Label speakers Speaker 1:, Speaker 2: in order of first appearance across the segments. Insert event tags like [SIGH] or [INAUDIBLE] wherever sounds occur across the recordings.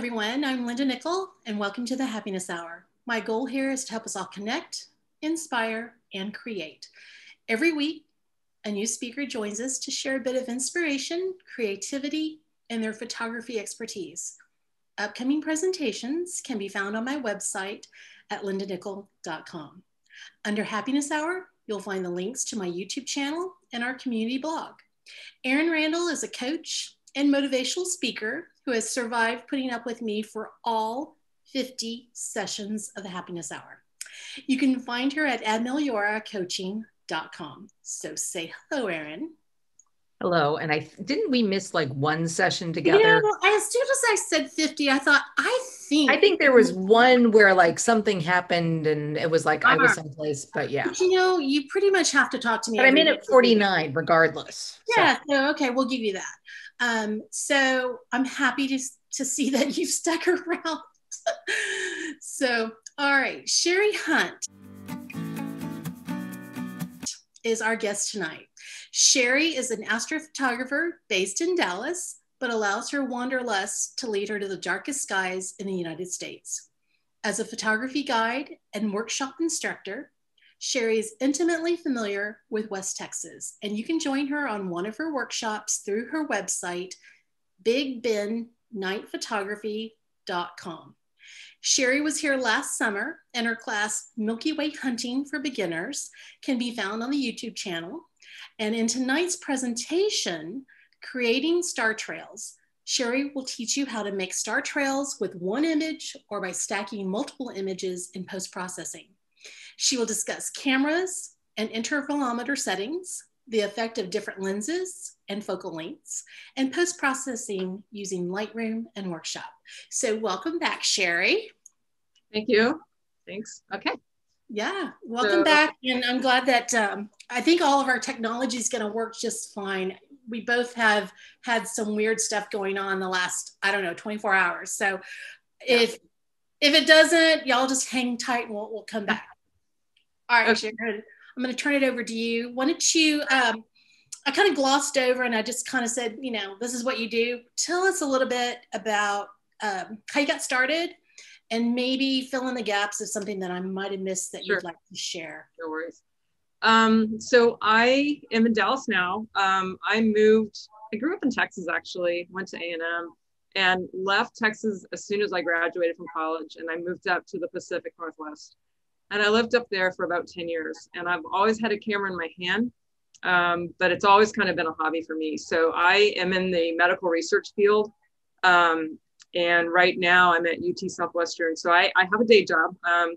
Speaker 1: everyone. I'm Linda Nickell, and welcome to the Happiness Hour. My goal here is to help us all connect, inspire, and create. Every week, a new speaker joins us to share a bit of inspiration, creativity, and their photography expertise. Upcoming presentations can be found on my website at lindanickell.com. Under Happiness Hour, you'll find the links to my YouTube channel and our community blog. Erin Randall is a coach and motivational speaker who has survived putting up with me for all 50 sessions of the Happiness Hour. You can find her at admeliora.coaching.com. So say hello, Erin.
Speaker 2: Hello. And I didn't we miss like one session together? You
Speaker 1: know, as soon as I said 50, I thought, I think
Speaker 2: I think there was one where like something happened and it was like uh-huh. I was uh-huh. someplace, but yeah.
Speaker 1: You know, you pretty much have to talk to me.
Speaker 2: But I'm in at 49 regardless.
Speaker 1: Yeah, so. so okay, we'll give you that. Um, so I'm happy to, to see that [LAUGHS] you've stuck around. so, all right, Shari Hunt is our guest tonight. Shari is an astrophotographer based in Dallas, but allows her wanderlust to lead her to the darkest skies in the United States. As a photography guide and workshop instructor, Shari is intimately familiar with West Texas, and you can join her on one of her workshops through her website, bigbendnightphotography.com. Shari was here last summer, and her class, Milky Way Hunting for Beginners, can be found on the YouTube channel. And in tonight's presentation, Creating Star Trails, Shari will teach you how to make star trails with one image or by stacking multiple images in post processing. She will discuss cameras and intervalometer settings, the effect of different lenses and focal lengths, and post-processing using Lightroom and Photoshop. So welcome back, Shari.
Speaker 3: Thank you. Thanks. Okay.
Speaker 1: Yeah, welcome so, back. And I'm glad that um, I think all of our technology is going to work just fine. We both have had some weird stuff going on the last, I don't know, 24 hours. So yeah. if if it doesn't, y'all just hang tight and we'll, we'll come back. All right, okay. Sharon, I'm going to turn it over to you. Why don't you? Um, I kind of glossed over and I just kind of said, you know, this is what you do. Tell us a little bit about um, how you got started and maybe fill in the gaps of something that I might have missed that sure. you'd like to share.
Speaker 3: No worries. Um, so I am in Dallas now. Um, I moved, I grew up in Texas actually, went to A&M and left Texas as soon as I graduated from college and I moved up to the Pacific Northwest. And I lived up there for about 10 years. And I've always had a camera in my hand, um, but it's always kind of been a hobby for me. So I am in the medical research field. Um, and right now I'm at UT Southwestern. So I, I have a day job. Um,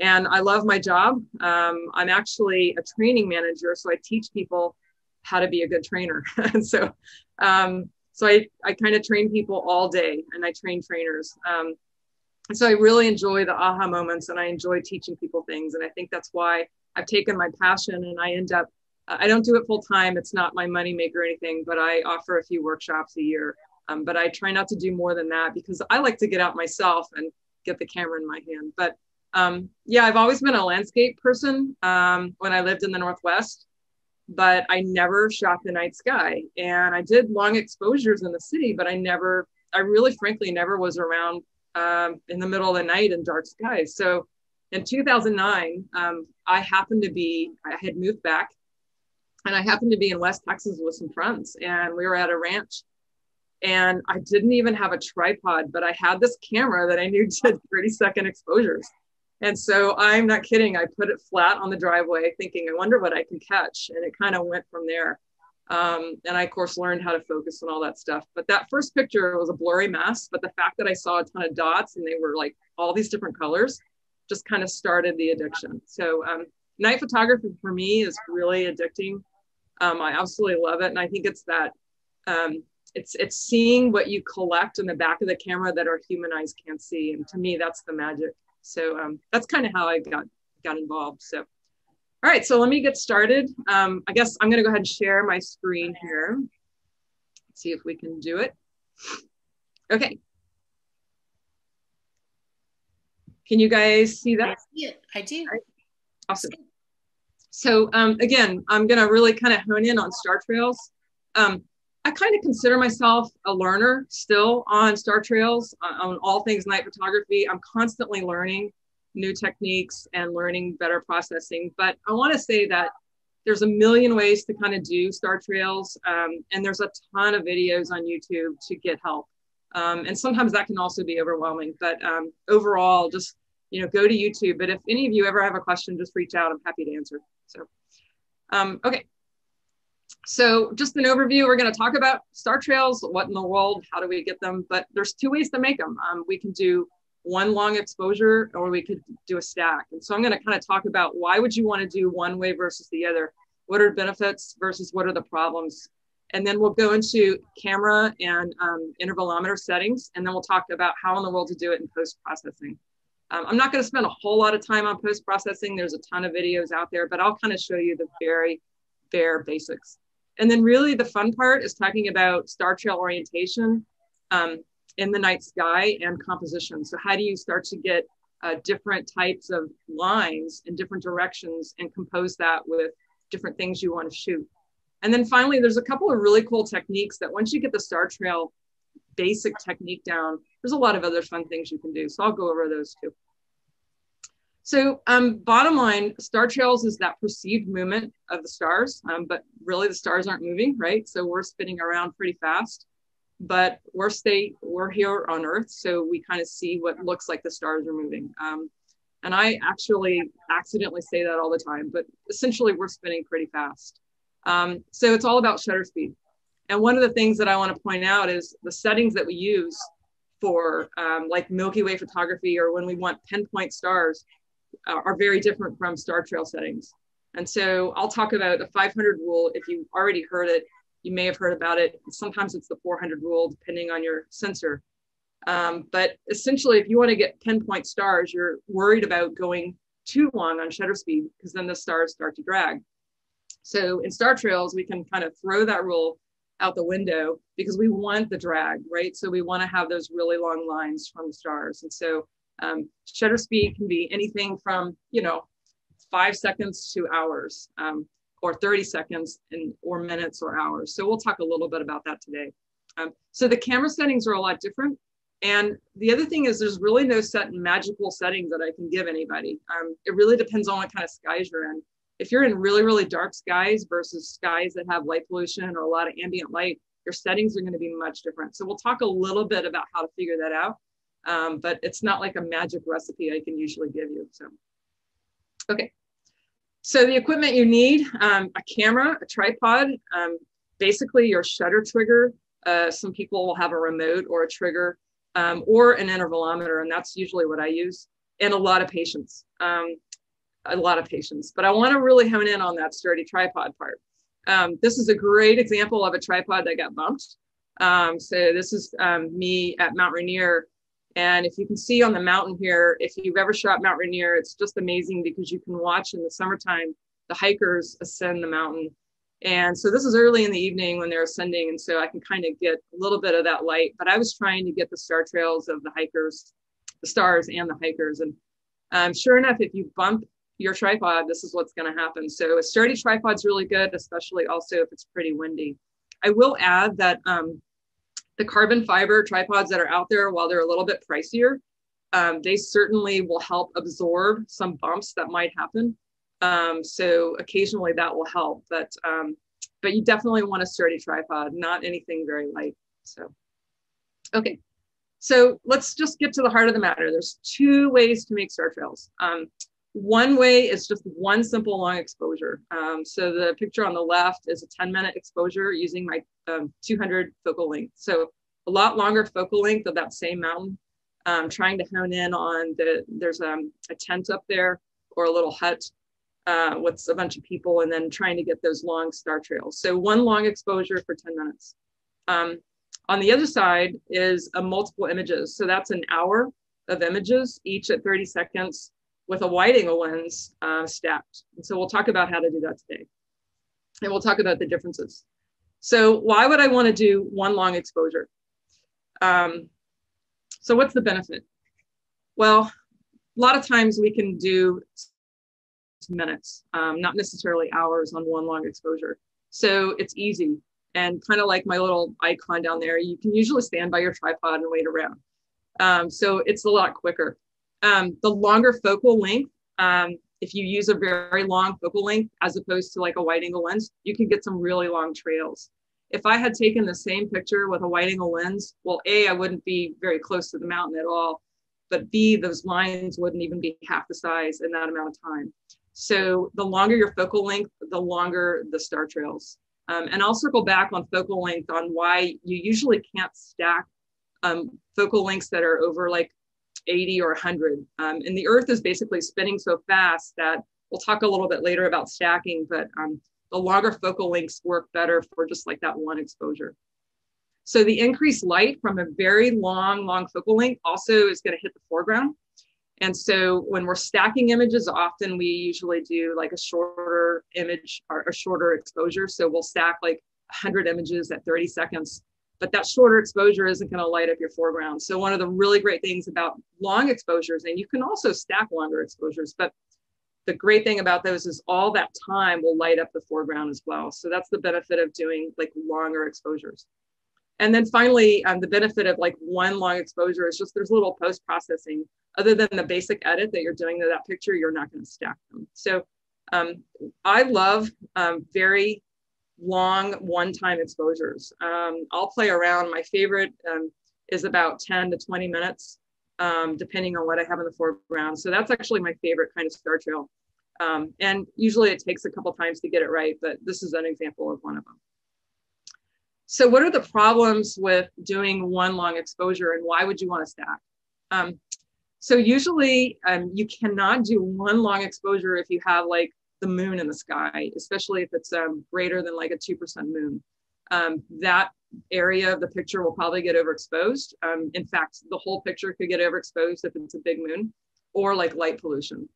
Speaker 3: and I love my job. Um, I'm actually a training manager. So I teach people how to be a good trainer. [LAUGHS] and so, um, so I, I kind of train people all day and I train trainers. So I really enjoy the aha moments and I enjoy teaching people things. And I think that's why I've taken my passion and I end up, I don't do it full time. It's not my money maker or anything, but I offer a few workshops a year. Um, but I try not to do more than that because I like to get out myself and get the camera in my hand. But um, yeah, I've always been a landscape person um, when I lived in the Northwest, but I never shot the night sky. And I did long exposures in the city, but I never, I really frankly never was around um, in the middle of the night in dark skies. So in 2009, um, I happened to be, I had moved back and I happened to be in West Texas with some friends and we were at a ranch and I didn't even have a tripod, but I had this camera that I knew [LAUGHS] did 30 second exposures. And so I'm not kidding. I put it flat on the driveway thinking, I wonder what I can catch. And it kind of went from there. Um, and I, of course, learned how to focus and all that stuff. But that first picture was a blurry mess. But the fact that I saw a ton of dots and they were like all these different colors just kind of started the addiction. So, um, night photography for me is really addicting. Um, I absolutely love it. And I think it's that um, it's it's seeing what you collect in the back of the camera that our human eyes can't see. And to me, that's the magic. So um, that's kind of how I got got involved. So all right, so let me get started. Um, I guess I'm going to go ahead and share my screen here. See if we can do it. Okay. Can you guys see that? I
Speaker 1: see it. I do.
Speaker 3: Right. Awesome. So um, again, I'm going to really kind of hone in on star trails. Um, I kind of consider myself a learner still on star trails, uh, on all things night photography. I'm constantly learning new techniques and learning better processing. But I want to say that there's a million ways to kind of do star trails, um, and there's a ton of videos on YouTube to get help. Um, and sometimes that can also be overwhelming. But um, overall, just you know, go to YouTube. But if any of you ever have a question, just reach out. I'm happy to answer. So, um, okay. So just an overview, we're going to talk about star trails, what in the world, how do we get them? But there's two ways to make them. Um, we can do one long exposure or we could do a stack. And so I'm going to kind of talk about why would you want to do one way versus the other? What are benefits versus what are the problems? And then we'll go into camera and um, intervalometer settings. And then we'll talk about how in the world to do it in post-processing. Um, I'm not going to spend a whole lot of time on post-processing. There's a ton of videos out there, but I'll kind of show you the very bare basics. And then really the fun part is talking about star trail orientation um, in the night sky and composition. So how do you start to get uh, different types of lines in different directions and compose that with different things you want to shoot. And then finally, there's a couple of really cool techniques that once you get the star trail basic technique down, there's a lot of other fun things you can do. So I'll go over those too. So um, bottom line, star trails is that perceived movement of the stars, um, but really the stars aren't moving, right? So we're spinning around pretty fast, but we're stay we're here on Earth, so we kind of see what looks like the stars are moving. Um, and I actually accidentally say that all the time, but essentially we're spinning pretty fast. Um, so it's all about shutter speed. And one of the things that I want to point out is the settings that we use for um, like Milky Way photography or when we want pinpoint stars uh, are very different from star trail settings. And so I'll talk about the 500 rule. If you've already heard it, you may have heard about it. Sometimes it's the 400 rule, depending on your sensor. Um, but essentially, if you want to get pinpoint stars, you're worried about going too long on shutter speed because then the stars start to drag. So in star trails, we can kind of throw that rule out the window because we want the drag, right? So we want to have those really long lines from the stars. And so um, shutter speed can be anything from, you know, five seconds to hours um, or 30 seconds and, or minutes or hours. So we'll talk a little bit about that today. Um, so the camera settings are a lot different. And the other thing is there's really no set magical setting that I can give anybody. Um, it really depends on what kind of skies you're in. If you're in really, really dark skies versus skies that have light pollution or a lot of ambient light, your settings are going to be much different. So we'll talk a little bit about how to figure that out um, but it's not like a magic recipe I can usually give you. So, okay. So the equipment you need, um, a camera, a tripod, um, basically your shutter trigger. Uh, some people will have a remote or a trigger um, or an intervalometer, and that's usually what I use, and a lot of patience, um, a lot of patience. But I wanna really hone in on that sturdy tripod part. Um, this is a great example of a tripod that got bumped. so this is me at Mount Rainier and if you can see on the mountain here, if you've ever shot Mount Rainier, it's just amazing because you can watch in the summertime the hikers ascend the mountain. And so this is early in the evening when they're ascending. And so I can kind of get a little bit of that light. But I was trying to get the star trails of the hikers, the stars and the hikers. And um, sure enough, if you bump your tripod, this is what's going to happen. So a sturdy tripod's really good, especially also if it's pretty windy. I will add that um, the carbon fiber tripods that are out there, while they're a little bit pricier, um, they certainly will help absorb some bumps that might happen. Um, so occasionally that will help, but um, but you definitely want a sturdy tripod, not anything very light. So, okay. So let's just get to the heart of the matter. There's two ways to make star trails. Um, one way is just one simple long exposure. Um, so the picture on the left is a 10 minute exposure using my um, 200 focal length. So a lot longer focal length of that same mountain. Um, trying to hone in on the, there's um, a tent up there or a little hut uh, with a bunch of people and then trying to get those long star trails. So one long exposure for 10 minutes. Um, on the other side is a multiple images. So that's an hour of images, each at 30 seconds with a wide angle lens uh, stacked. And so we'll talk about how to do that today. And we'll talk about the differences. So why would I want to do one long exposure? Um, so what's the benefit? Well, a lot of times we can do minutes, um, not necessarily hours on one long exposure. So it's easy. And kind of like my little icon down there, you can usually stand by your tripod and wait around. Um, so it's a lot quicker. Um, the longer focal length, um, if you use a very long focal length as opposed to like a wide angle lens, you can get some really long trails. If I had taken the same picture with a wide angle lens, well, A, I wouldn't be very close to the mountain at all. But B, those lines wouldn't even be half the size in that amount of time. So the longer your focal length, the longer the star trails. Um, and I'll circle back on focal length on why you usually can't stack um, focal lengths that are over like 80 or 100. Um, and the Earth is basically spinning so fast that we'll talk a little bit later about stacking, but um, the longer focal lengths work better for just like that one exposure. So the increased light from a very long, long focal length also is going to hit the foreground. And so when we're stacking images, often we usually do like a shorter image or a shorter exposure. So we'll stack like 100 images at 30 seconds but that shorter exposure isn't going to light up your foreground. So one of the really great things about long exposures, and you can also stack longer exposures, but the great thing about those is all that time will light up the foreground as well. So that's the benefit of doing like longer exposures. And then finally, um, the benefit of like one long exposure is just there's little post processing. Other than the basic edit that you're doing to that picture, you're not going to stack them. So um, I love um, very long one-time exposures. Um, I'll play around. My favorite um, is about 10 to 20 minutes, um, depending on what I have in the foreground. So that's actually my favorite kind of star trail. Um, and usually it takes a couple times to get it right, but this is an example of one of them. So what are the problems with doing one long exposure and why would you want to stack? Um, so usually um, you cannot do one long exposure if you have like the moon in the sky, especially if it's um, greater than like a 2% moon. Um, that area of the picture will probably get overexposed. Um, in fact, the whole picture could get overexposed if it's a big moon or like light pollution,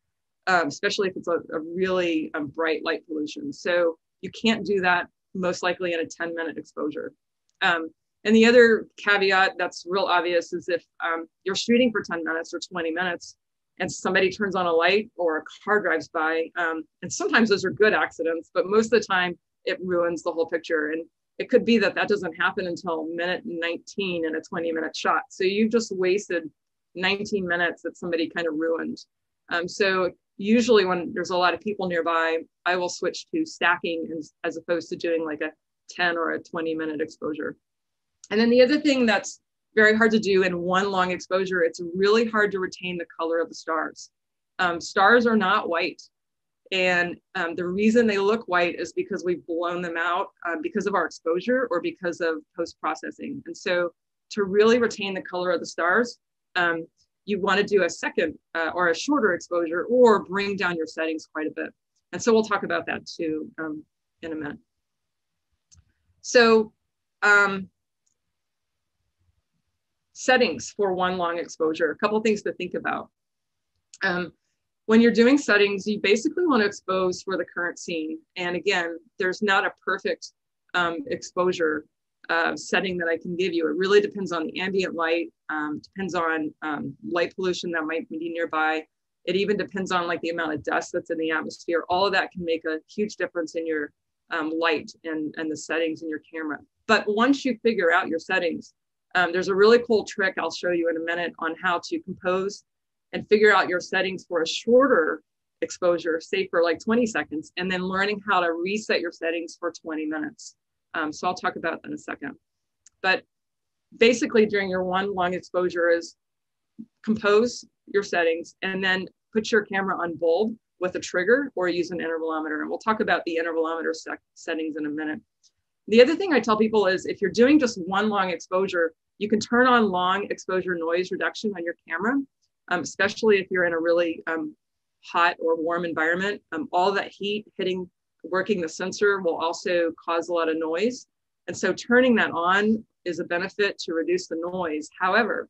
Speaker 3: um, especially if it's a, a really um, bright light pollution. So you can't do that most likely in a 10 minute exposure. Um, and the other caveat that's real obvious is if you're shooting for 10 minutes or 20 minutes, and somebody turns on a light or a car drives by. Um, and sometimes those are good accidents, but most of the time it ruins the whole picture. And it could be that that doesn't happen until minute 19 in a 20 minute shot. So you've just wasted 19 minutes that somebody kind of ruined. Um, so usually when there's a lot of people nearby, I will switch to stacking as, as opposed to doing like a 10 or a 20 minute exposure. And then the other thing that's very hard to do in one long exposure. It's really hard to retain the color of the stars. Um, stars are not white. And um, the reason they look white is because we've blown them out uh, because of our exposure or because of post processing. And so, to really retain the color of the stars, um, you want to do a second uh, or a shorter exposure or bring down your settings quite a bit. And so, we'll talk about that too um, in a minute. So, um, settings for one long exposure. A couple things to think about. Um, when you're doing settings, you basically want to expose for the current scene. And again, there's not a perfect um, exposure uh, setting that I can give you. It really depends on the ambient light, um, depends on um, light pollution that might be nearby. It even depends on like the amount of dust that's in the atmosphere. All of that can make a huge difference in your um, light and, and the settings in your camera. But once you figure out your settings, um, there's a really cool trick I'll show you in a minute on how to compose and figure out your settings for a shorter exposure, say for like 20 seconds, and then learning how to reset your settings for 20 minutes. Um, so I'll talk about that in a second. But basically during your one long exposure is compose your settings and then put your camera on bulb with a trigger or use an intervalometer. And we'll talk about the intervalometer settings in a minute. The other thing I tell people is if you're doing just one long exposure, you can turn on long exposure noise reduction on your camera, um, especially if you're in a really um, hot or warm environment. Um, all that heat hitting, working the sensor will also cause a lot of noise. And so turning that on is a benefit to reduce the noise. However,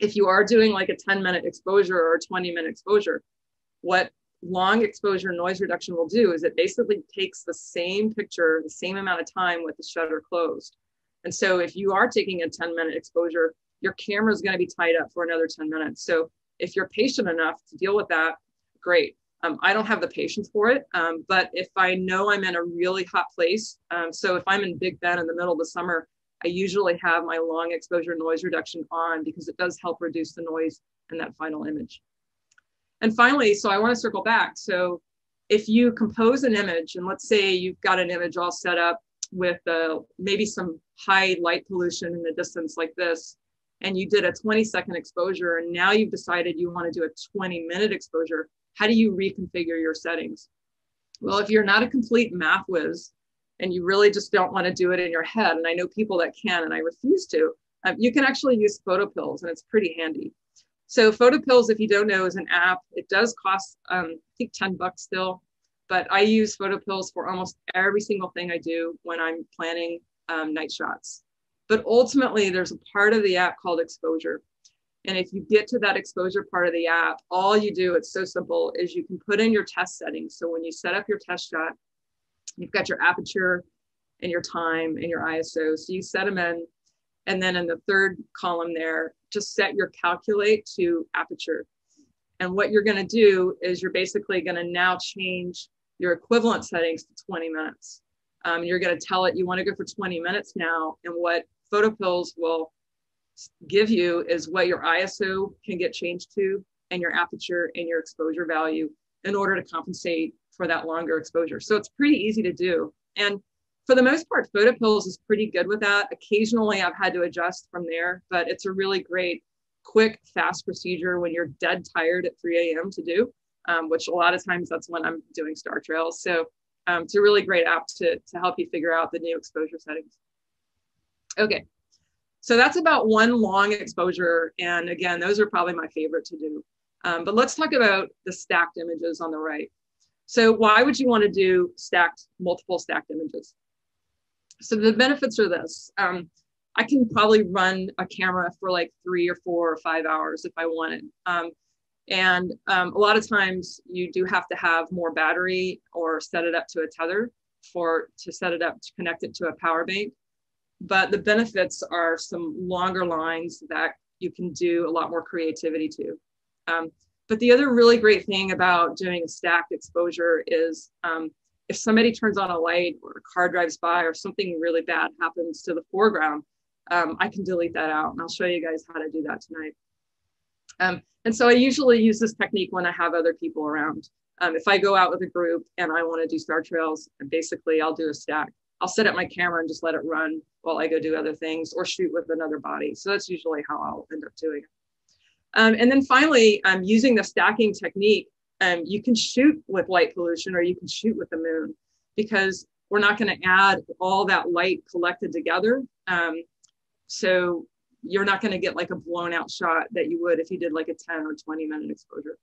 Speaker 3: if you are doing like a 10 minute exposure or a 20 minute exposure, what long exposure noise reduction will do is it basically takes the same picture, the same amount of time with the shutter closed. And so if you are taking a 10 minute exposure, your camera is going to be tied up for another 10 minutes. So if you're patient enough to deal with that, great. Um, I don't have the patience for it, um, but if I know I'm in a really hot place, um, so if I'm in Big Bend in the middle of the summer, I usually have my long exposure noise reduction on because it does help reduce the noise in that final image. And finally, so I want to circle back. So if you compose an image, and let's say you've got an image all set up with uh, maybe some high light pollution in the distance like this, and you did a 20 second exposure, and now you've decided you want to do a 20 minute exposure, how do you reconfigure your settings? Well, if you're not a complete math whiz and you really just don't want to do it in your head, and I know people that can, and I refuse to, um, you can actually use PhotoPills, and it's pretty handy. So PhotoPills, if you don't know, is an app. It does cost, um, I think, 10 bucks still, but I use PhotoPills for almost every single thing I do when I'm planning um, night shots. But ultimately, there's a part of the app called exposure. And if you get to that exposure part of the app, all you do, it's so simple, is you can put in your test settings. So when you set up your test shot, you've got your aperture and your time and your ISO. So you set them in. And then in the third column there, just set your calculate to aperture. And what you're going to do is you're basically going to now change your equivalent settings to 20 minutes. Um, you're going to tell it you want to go for 20 minutes now. And what PhotoPills will give you is what your ISO can get changed to and your aperture and your exposure value in order to compensate for that longer exposure. So it's pretty easy to do. And for the most part, PhotoPills is pretty good with that. Occasionally I've had to adjust from there, but it's a really great, quick, fast procedure when you're dead tired at 3 a.m. to do, um, which a lot of times that's when I'm doing star trails. So um, it's a really great app to, to help you figure out the new exposure settings. Okay, so that's about one long exposure. And again, those are probably my favorite to do. Um, but let's talk about the stacked images on the right. So why would you want to do stacked, multiple stacked images? So the benefits are this. Um, I can probably run a camera for like three or four or five hours if I wanted. Um, and um, a lot of times you do have to have more battery or set it up to a tether for to set it up to connect it to a power bank but the benefits are some longer lines that you can do a lot more creativity to. Um, but the other really great thing about doing a stacked exposure is um, if somebody turns on a light or a car drives by or something really bad happens to the foreground, um, I can delete that out. And I'll show you guys how to do that tonight. Um, and so I usually use this technique when I have other people around. Um, if I go out with a group and I want to do star trails, basically I'll do a stack. I'll set up my camera and just let it run while I go do other things or shoot with another body. So that's usually how I'll end up doing it. Um, and then finally, um, using the stacking technique, um, you can shoot with light pollution or you can shoot with the moon because we're not going to add all that light collected together. Um, so you're not going to get like a blown out shot that you would if you did like a 10 or 20 minute exposure.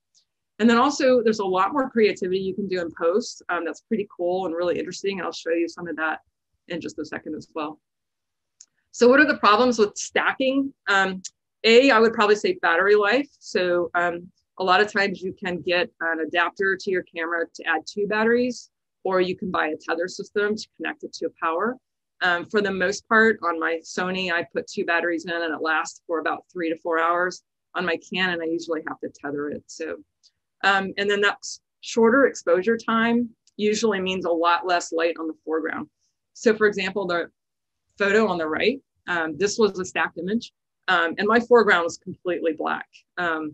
Speaker 3: And then also there's a lot more creativity you can do in post. Um, that's pretty cool and really interesting. And I'll show you some of that in just a second as well. So what are the problems with stacking? Um, a, I would probably say battery life. So um, a lot of times you can get an adapter to your camera to add two batteries, or you can buy a tether system to connect it to power. Um, for the most part, on my Sony, I put two batteries in and it lasts for about three to four hours. On my Canon, I usually have to tether it. So, um, and then that shorter exposure time usually means a lot less light on the foreground. So, for example, the photo on the right, um, this was a stacked image, um, and my foreground was completely black. Um,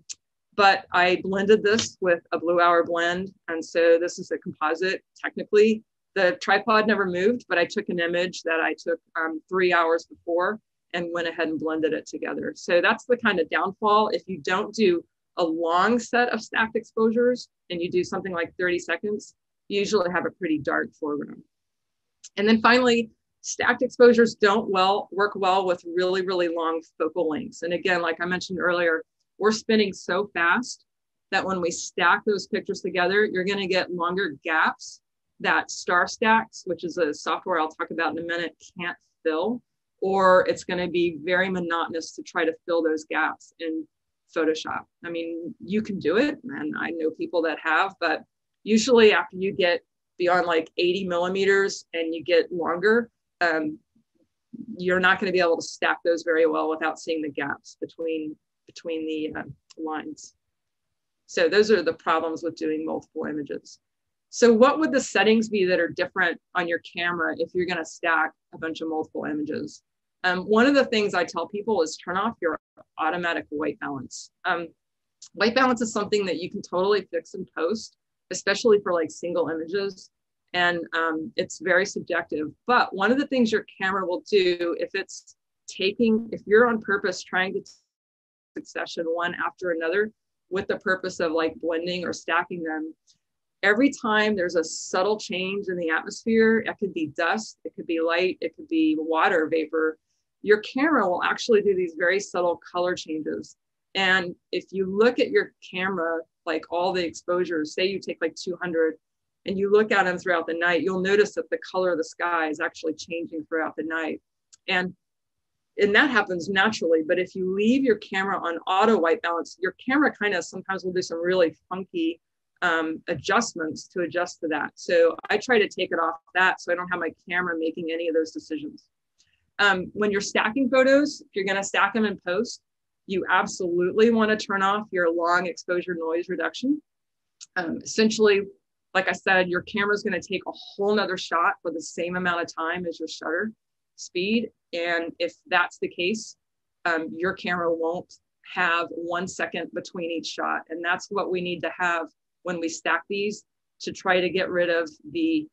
Speaker 3: but I blended this with a blue hour blend, and so this is a composite. Technically, the tripod never moved, but I took an image that I took um, three hours before and went ahead and blended it together. So that's the kind of downfall. If you don't do a long set of stacked exposures and you do something like 30 seconds, you usually have a pretty dark foreground. And then finally, stacked exposures don't well work well with really, really long focal lengths. And again, like I mentioned earlier, we're spinning so fast that when we stack those pictures together, you're going to get longer gaps that StarStax, which is a software I'll talk about in a minute, can't fill, or it's going to be very monotonous to try to fill those gaps in Photoshop. I mean, you can do it, and I know people that have, but usually after you get beyond like 80 millimeters and you get longer, um, you're not going to be able to stack those very well without seeing the gaps between between the uh, lines. So those are the problems with doing multiple images. So what would the settings be that are different on your camera if you're gonna stack a bunch of multiple images? Um, one of the things I tell people is turn off your automatic white balance. Um, white balance is something that you can totally fix in post, especially for like single images. And um, it's very subjective. But one of the things your camera will do if it's taking, if you're on purpose trying to succession one after another with the purpose of like blending or stacking them, every time there's a subtle change in the atmosphere, it could be dust, it could be light, it could be water vapor, your camera will actually do these very subtle color changes. And if you look at your camera, like all the exposures, say you take like 200 and you look at them throughout the night, you'll notice that the color of the sky is actually changing throughout the night. And and that happens naturally. But if you leave your camera on auto white balance, your camera kind of sometimes will do some really funky um, adjustments to adjust to that. So I try to take it off that so I don't have my camera making any of those decisions. Um, when you're stacking photos, if you're going to stack them in post, you absolutely want to turn off your long exposure noise reduction. Um, essentially, like I said, your camera is going to take a whole nother shot for the same amount of time as your shutter speed. And if that's the case, um, your camera won't have one second between each shot. And that's what we need to have when we stack these to try to get rid of the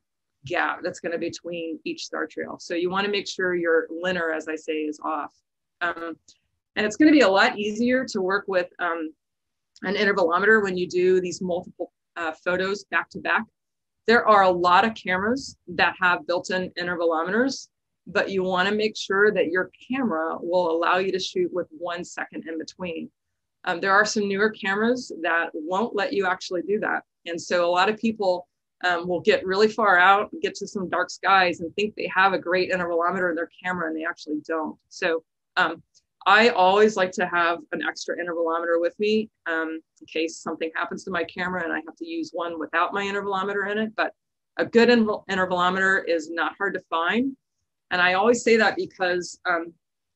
Speaker 3: gap that's going to be between each star trail. So you want to make sure your linner, as I say, is off. Um, and it's going to be a lot easier to work with um, an intervalometer when you do these multiple uh, photos back to back. There are a lot of cameras that have built-in intervalometers, but you want to make sure that your camera will allow you to shoot with one second in between. Um, there are some newer cameras that won't let you actually do that. And so a lot of people um, will get really far out, get to some dark skies and think they have a great intervalometer in their camera and they actually don't. So um, I always like to have an extra intervalometer with me um, in case something happens to my camera and I have to use one without my intervalometer in it. But a good intervalometer is not hard to find. And I always say that because um,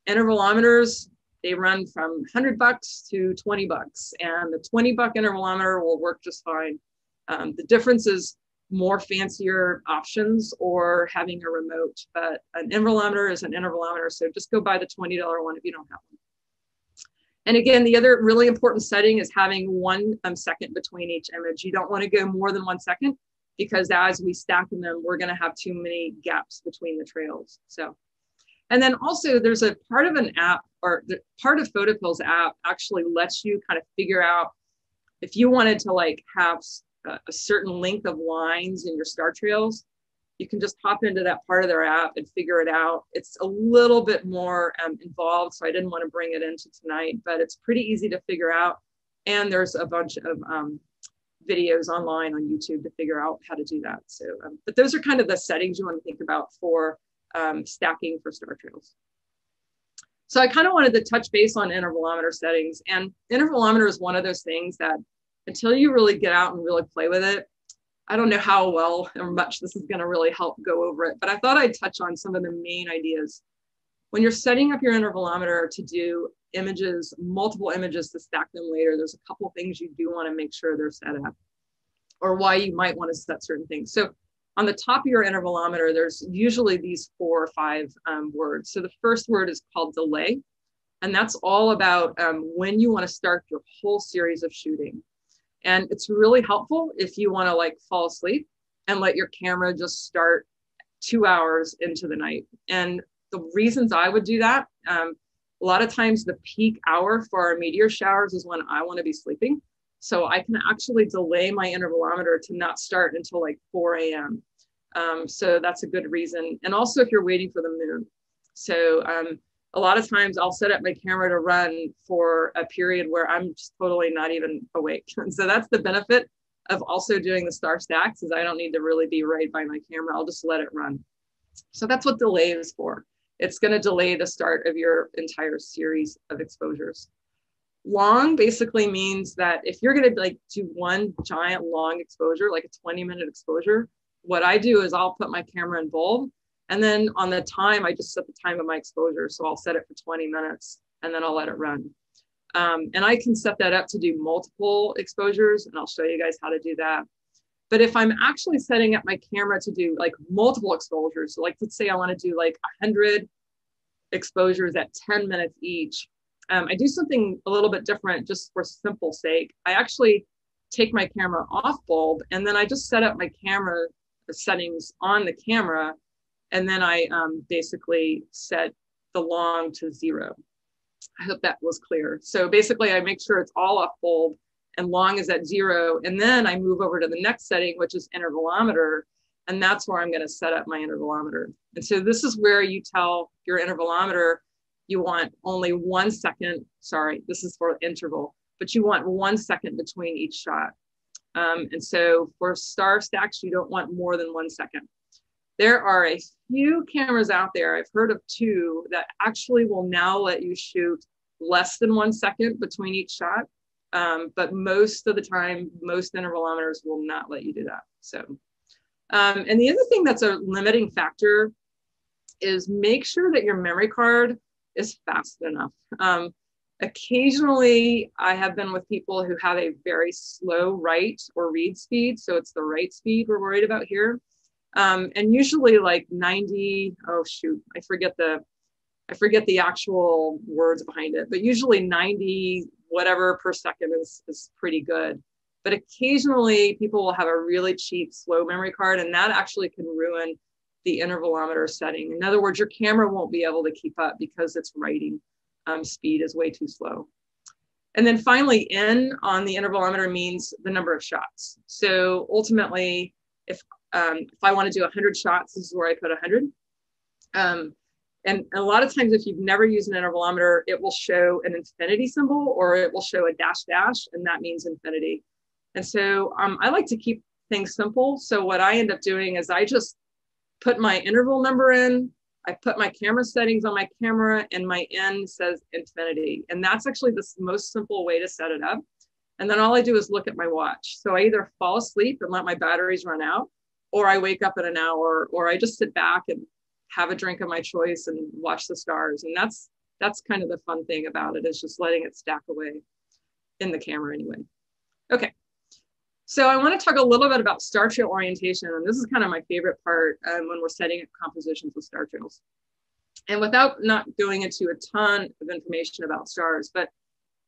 Speaker 3: intervalometers, they run from 100 bucks to 20 bucks. And the 20 buck intervalometer will work just fine. Um, the difference is more fancier options or having a remote. But an intervalometer is an intervalometer. So just go buy the $20 one if you don't have one. And again, the other really important setting is having one um, second between each image. You don't want to go more than one second because as we stack them, we're going to have too many gaps between the trails. So, and then also there's a part of an app or the part of PhotoPill's app actually lets you kind of figure out if you wanted to like have a, a certain length of lines in your star trails, you can just hop into that part of their app and figure it out. It's a little bit more um, involved, so I didn't want to bring it into tonight, but it's pretty easy to figure out. And there's a bunch of um, videos online on YouTube to figure out how to do that. So, um, but those are kind of the settings you want to think about for um, stacking for star trails. So I kind of wanted to touch base on intervalometer settings. And intervalometer is one of those things that until you really get out and really play with it, I don't know how well or much this is going to really help go over it, but I thought I'd touch on some of the main ideas. When you're setting up your intervalometer to do images, multiple images to stack them later, there's a couple things you do want to make sure they're set up or why you might want to set certain things. So on the top of your intervalometer, there's usually these four or five um, words. So the first word is called delay. And that's all about um, when you want to start your whole series of shooting. And it's really helpful if you want to like fall asleep and let your camera just start two hours into the night. And the reasons I would do that, um, a lot of times the peak hour for our meteor showers is when I want to be sleeping. So I can actually delay my intervalometer to not start until like 4 a.m. Um, so that's a good reason. And also if you're waiting for the moon. So um, a lot of times I'll set up my camera to run for a period where I'm just totally not even awake. And [LAUGHS] so that's the benefit of also doing the star stacks is I don't need to really be right by my camera. I'll just let it run. So that's what delay is for. It's going to delay the start of your entire series of exposures. Long basically means that if you're going to like do one giant long exposure, like a 20 minute exposure, what I do is I'll put my camera in bulb and then on the time, I just set the time of my exposure. So I'll set it for 20 minutes and then I'll let it run. Um, and I can set that up to do multiple exposures, and I'll show you guys how to do that. But if I'm actually setting up my camera to do like multiple exposures, so like let's say I want to do like 100 exposures at 10 minutes each, um, I do something a little bit different just for simple sake. I actually take my camera off bulb and then I just set up my camera settings on the camera and then I um, basically set the long to zero. I hope that was clear. So basically I make sure it's all off bulb and long is at zero. And then I move over to the next setting, which is intervalometer. And that's where I'm going to set up my intervalometer. And so this is where you tell your intervalometer you want only one second. Sorry, this is for interval, but you want one second between each shot. Um, and so for star stacks, you don't want more than one second. There are a few cameras out there, I've heard of two, that actually will now let you shoot less than one second between each shot. Um, but most of the time, most intervalometers will not let you do that. So, um, and the other thing that's a limiting factor is make sure that your memory card is fast enough. Um, occasionally, I have been with people who have a very slow write or read speed. So it's the write speed we're worried about here. Um, and usually like 90, oh shoot, I forget the, I forget the actual words behind it, but usually 90 whatever per second is, is pretty good. But occasionally people will have a really cheap slow memory card and that actually can ruin the intervalometer setting. In other words, your camera won't be able to keep up because its writing um, speed is way too slow. And then finally, N on the intervalometer means the number of shots. So ultimately, if um, if I want to do 100 shots, this is where I put 100. Um, and a lot of times, if you've never used an intervalometer, it will show an infinity symbol or it will show a dash dash, and that means infinity. And so um, I like to keep things simple. So what I end up doing is I just put my interval number in, I put my camera settings on my camera, and my N says infinity. And that's actually the most simple way to set it up. And then all I do is look at my watch. So I either fall asleep and let my batteries run out, or I wake up in an hour, or I just sit back and have a drink of my choice and watch the stars. And that's that's kind of the fun thing about it is just letting it stack away in the camera anyway. Okay. So I want to talk a little bit about star trail orientation. And this is kind of my favorite part um, when we're setting up compositions with star trails. And without not going into a ton of information about stars, but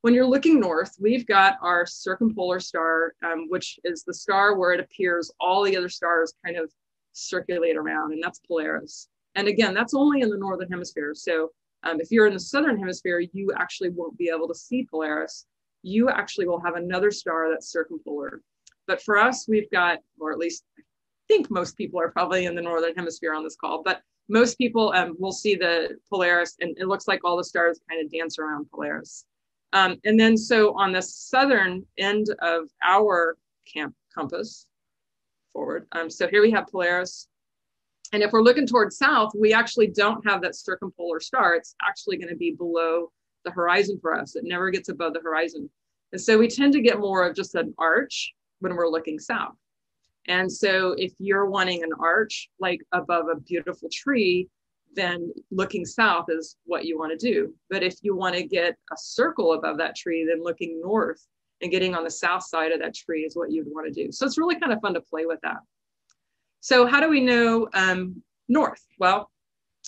Speaker 3: when you're looking north, we've got our circumpolar star, um, which is the star where it appears all the other stars kind of circulate around, and that's Polaris. And again, that's only in the northern hemisphere. So um, if you're in the southern hemisphere, you actually won't be able to see Polaris. You actually will have another star that's circumpolar. But for us, we've got, or at least I think most people are probably in the northern hemisphere on this call, but most people um, will see the Polaris and it looks like all the stars kind of dance around Polaris. Um, and then so on the southern end of our camp compass forward, um, so here we have Polaris, and if we're looking towards south, we actually don't have that circumpolar star. It's actually going to be below the horizon for us. It never gets above the horizon. And so we tend to get more of just an arch when we're looking south. And so if you're wanting an arch like above a beautiful tree, then looking south is what you want to do. But if you want to get a circle above that tree, then looking north and getting on the south side of that tree is what you'd want to do. So it's really kind of fun to play with that. So how do we know um, north? Well,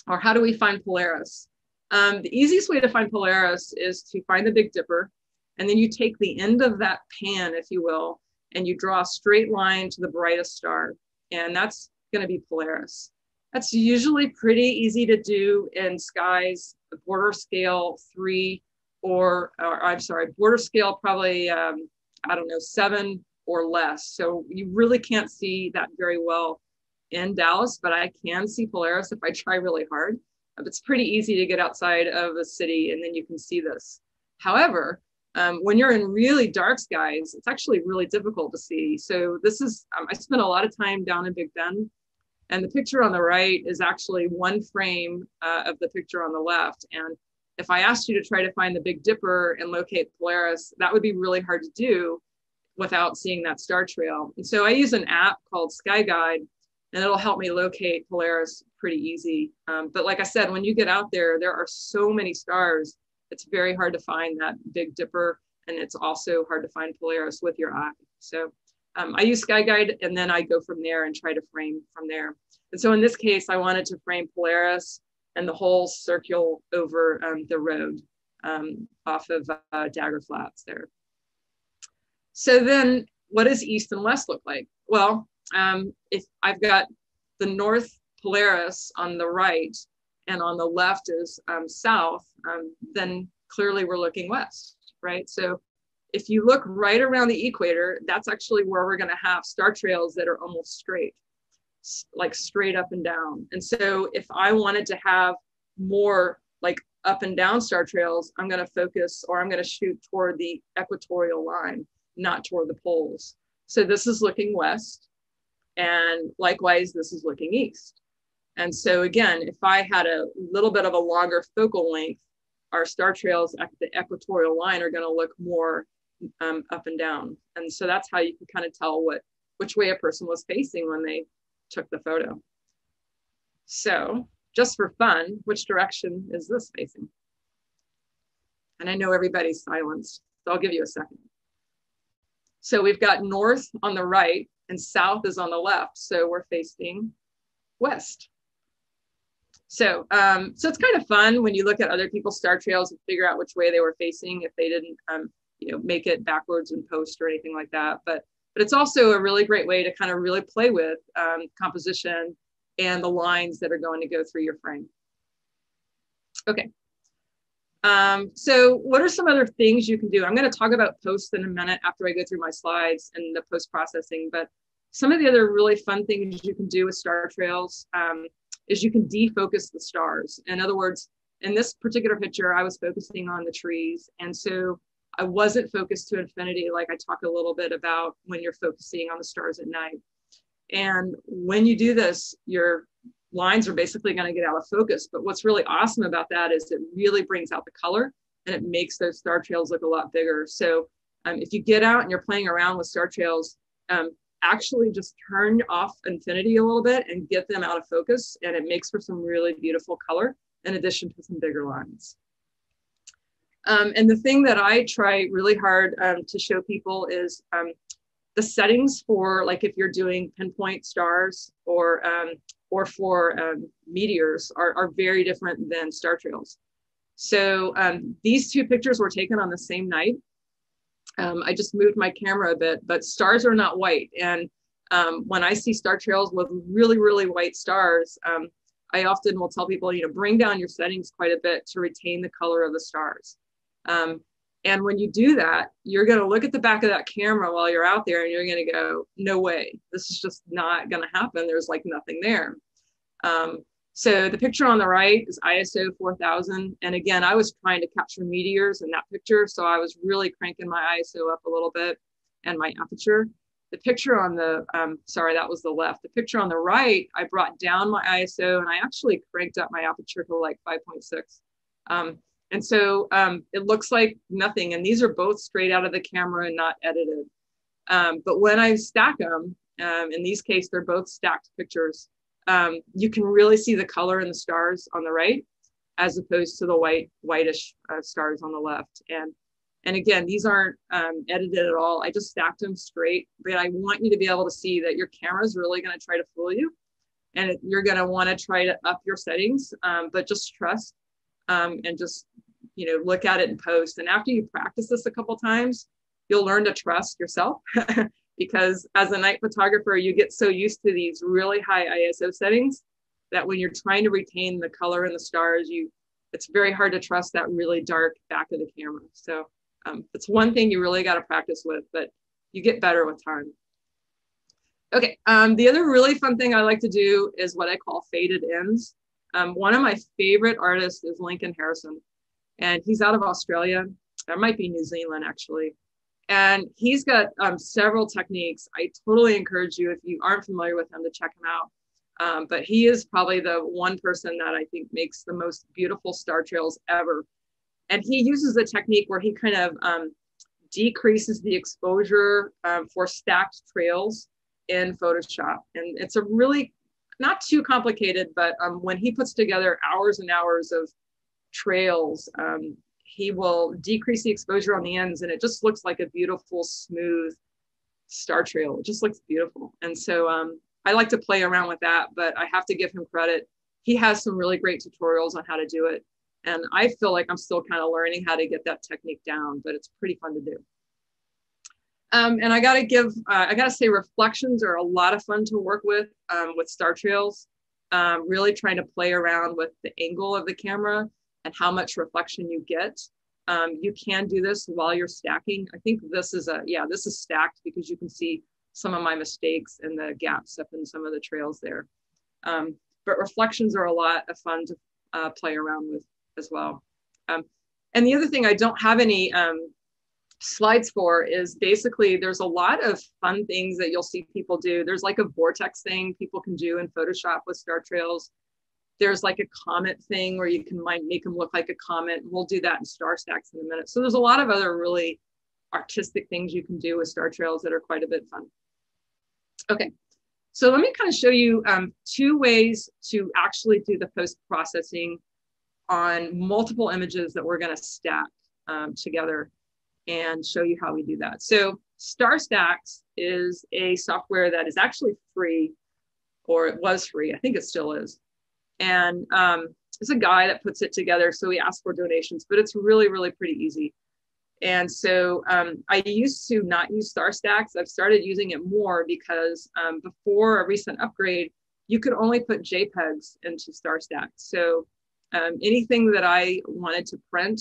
Speaker 3: or how do we find Polaris? Um, the easiest way to find Polaris is to find the Big Dipper, and then you take the end of that pan, if you will, and you draw a straight line to the brightest star, and that's going to be Polaris. That's usually pretty easy to do in skies, Bortle scale three, or, or I'm sorry, Bortle scale probably, um, I don't know, seven or less. So you really can't see that very well in Dallas, but I can see Polaris if I try really hard. It's pretty easy to get outside of a city and then you can see this. However, um, when you're in really dark skies, it's actually really difficult to see. So this is, um, I spent a lot of time down in Big Bend and the picture on the right is actually one frame uh, of the picture on the left. And if I asked you to try to find the Big Dipper and locate Polaris, that would be really hard to do without seeing that star trail. And so I use an app called Sky Guide and it'll help me locate Polaris pretty easy. Um, but like I said, when you get out there, there are so many stars it's very hard to find that Big Dipper, and it's also hard to find Polaris with your eye. So um, I use Sky Guide, and then I go from there and try to frame from there. And so in this case, I wanted to frame Polaris and the whole circle over um, the road um, off of uh, Dagger Flats there. So then what does east and west look like? Well, um, if I've got the North Polaris on the right and on the left is um, south, um, then clearly we're looking west, right? So if you look right around the equator, that's actually where we're going to have star trails that are almost straight, like straight up and down. And so if I wanted to have more like up and down star trails, I'm going to focus or I'm going to shoot toward the equatorial line, not toward the poles. So this is looking west. And likewise, this is looking east. And so again, if I had a little bit of a longer focal length, our star trails at the equatorial line are going to look more um, up and down. And so that's how you can kind of tell what which way a person was facing when they took the photo. So just for fun, which direction is this facing? And I know everybody's silenced, so I'll give you a second. So we've got north on the right and south is on the left. So we're facing west. So, um, so it's kind of fun when you look at other people's star trails and figure out which way they were facing if they didn't, um, you know, make it backwards in post or anything like that. But, but it's also a really great way to kind of really play with um, composition and the lines that are going to go through your frame. Okay. Um, so what are some other things you can do? I'm going to talk about posts in a minute after I go through my slides and the post processing, but some of the other really fun things you can do with star trails um, is you can defocus the stars. In other words, in this particular picture, I was focusing on the trees. And so I wasn't focused to infinity, like I talk a little bit about when you're focusing on the stars at night. And when you do this, your lines are basically going to get out of focus. But what's really awesome about that is it really brings out the color and it makes those star trails look a lot bigger. So um, if you get out and you're playing around with star trails, um, actually just turn off infinity a little bit and get them out of focus. And it makes for some really beautiful color in addition to some bigger lines. Um, and the thing that I try really hard um, to show people is um, the settings for like if you're doing pinpoint stars or um, or for um, meteors are, are very different than star trails. So um, these two pictures were taken on the same night. Um, I just moved my camera a bit, but stars are not white. And um, when I see star trails with really, really white stars, um, I often will tell people, you know, bring down your settings quite a bit to retain the color of the stars. And when you do that, you're going to look at the back of that camera while you're out there and you're going to go, no way, this is just not going to happen. There's like nothing there. Um, so the picture on the right is ISO 4000. And again, I was trying to capture meteors in that picture. So I was really cranking my ISO up a little bit and my aperture. The picture on the, um, sorry, that was the left. The picture on the right, I brought down my ISO and I actually cranked up my aperture to like 5.6. Um, and so um, it looks like nothing. And these are both straight out of the camera and not edited. Um, but when I stack them, um, in these cases, they're both stacked pictures. Um, you can really see the color in the stars on the right, as opposed to the white, whitish uh, stars on the left. And and again, these aren't um, edited at all. I just stacked them straight, but I want you to be able to see that your camera is really going to try to fool you. And you're going to want to try to up your settings, um, but just trust um, and just you know look at it and post. And after you practice this a couple times you'll learn to trust yourself [LAUGHS] because as a night photographer you get so used to these really high iso settings that when you're trying to retain the color and the stars you it's very hard to trust that really dark back of the camera. So um, it's one thing you really got to practice with but you get better with time. Okay um, the other really fun thing i like to do is what i call faded ins um, one of my favorite artists is Lincoln Harrison, and he's out of Australia. That might be New Zealand, actually. And he's got um, several techniques. I totally encourage you, if you aren't familiar with him, to check him out. Um, but he is probably the one person that I think makes the most beautiful star trails ever. And he uses a technique where he kind of um, decreases the exposure um, for stacked trails in Photoshop. And it's a really not too complicated, but um, when he puts together hours and hours of trails, um, he will decrease the exposure on the ends and it just looks like a beautiful, smooth star trail. It just looks beautiful. And so um, I like to play around with that, but I have to give him credit. He has some really great tutorials on how to do it. And I feel like I'm still kind of learning how to get that technique down, but it's pretty fun to do. Um, and I got to give, uh, I got to say, reflections are a lot of fun to work with um, with Star Trails. Um, really trying to play around with the angle of the camera and how much reflection you get. Um, you can do this while you're stacking. I think this is a, yeah, this is stacked because you can see some of my mistakes and the gaps up in some of the trails there. Um, but reflections are a lot of fun to uh, play around with as well. Um, and the other thing I don't have any slides for is basically there's a lot of fun things that you'll see people do. There's like a vortex thing people can do in Photoshop with star trails. There's like a comet thing where you can might make them look like a comet. We'll do that in StarStax in a minute. So there's a lot of other really artistic things you can do with star trails that are quite a bit fun. Okay, so let me kind of show you um, two ways to actually do the post processing on multiple images that we're going to stack um, together and show you how we do that. So StarStax is a software that is actually free, or it was free. I think it still is. And um, it's a guy that puts it together. So we ask for donations, but it's really, really pretty easy. And so um, I used to not use StarStax. I've started using it more because um, before a recent upgrade, you could only put JPEGs into StarStax. So um, anything that I wanted to print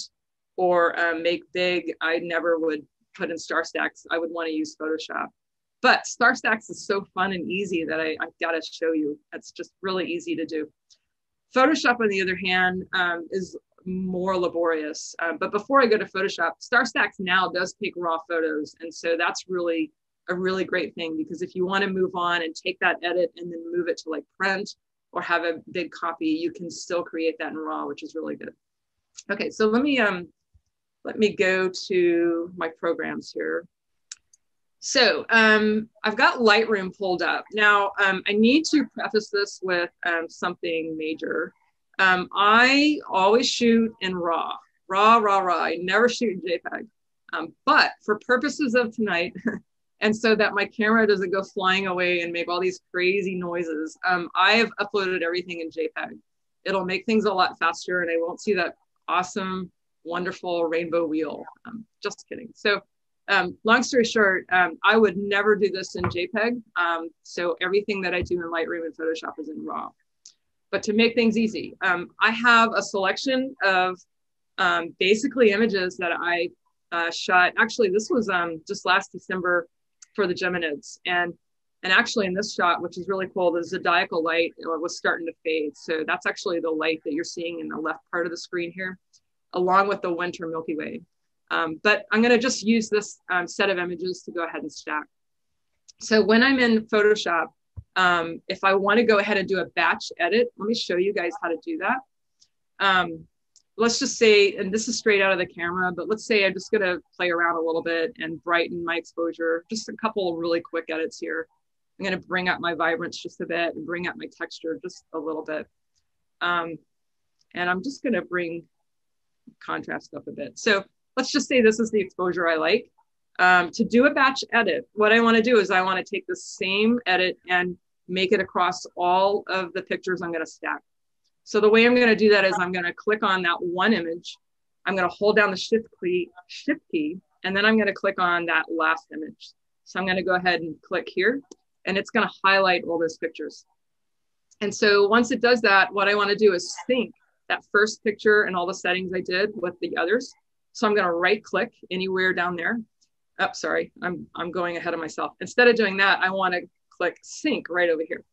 Speaker 3: or um, make big, I never would put in StarStax. I would want to use Photoshop. But StarStax is so fun and easy that I, I've got to show you. It's just really easy to do. Photoshop, on the other hand, um, is more laborious. Um, but before I go to Photoshop, StarStax now does take raw photos. And so that's really a really great thing because if you want to move on and take that edit and then move it to like print or have a big copy, you can still create that in raw, which is really good. Okay, so let me um, let me go to my programs here. So um, I've got Lightroom pulled up. Now, um, I need to preface this with um, something major. Um, I always shoot in RAW, RAW, RAW, RAW. I never shoot in JPEG. Um, but for purposes of tonight, [LAUGHS] and so that my camera doesn't go flying away and make all these crazy noises, um, I have uploaded everything in JPEG. It'll make things a lot faster and I won't see that awesome wonderful rainbow wheel. Um, just kidding. So um, long story short, um, I would never do this in JPEG. Um, so everything that I do in Lightroom and Photoshop is in RAW. But to make things easy, um, I have a selection of um, basically images that I uh, shot. Actually, this was just last December for the Geminids. And and actually in this shot, which is really cool, the zodiacal light was starting to fade. So that's actually the light that you're seeing in the left part of the screen here along with the winter Milky Way. Um, but I'm going to just use this um, set of images to go ahead and stack. So when I'm in Photoshop, um, if I want to go ahead and do a batch edit, let me show you guys how to do that. Um, let's just say, and this is straight out of the camera, but let's say I'm just going to play around a little bit and brighten my exposure. Just a couple of really quick edits here. I'm going to bring up my vibrance just a bit and bring up my texture just a little bit. Um, and I'm just going to bring contrast up a bit. So let's just say this is the exposure I like. Um, to do a batch edit, what I want to do is I want to take the same edit and make it across all of the pictures I'm going to stack. So the way I'm going to do that is I'm going to click on that one image. I'm going to hold down the shift key, shift key, and then I'm going to click on that last image. So I'm going to go ahead and click here, and it's going to highlight all those pictures. And so once it does that, what I want to do is sync that first picture and all the settings I did with the others. So I'm going to right click anywhere down there. Oh, sorry, I'm, I'm going ahead of myself. Instead of doing that, I want to click sync right over here.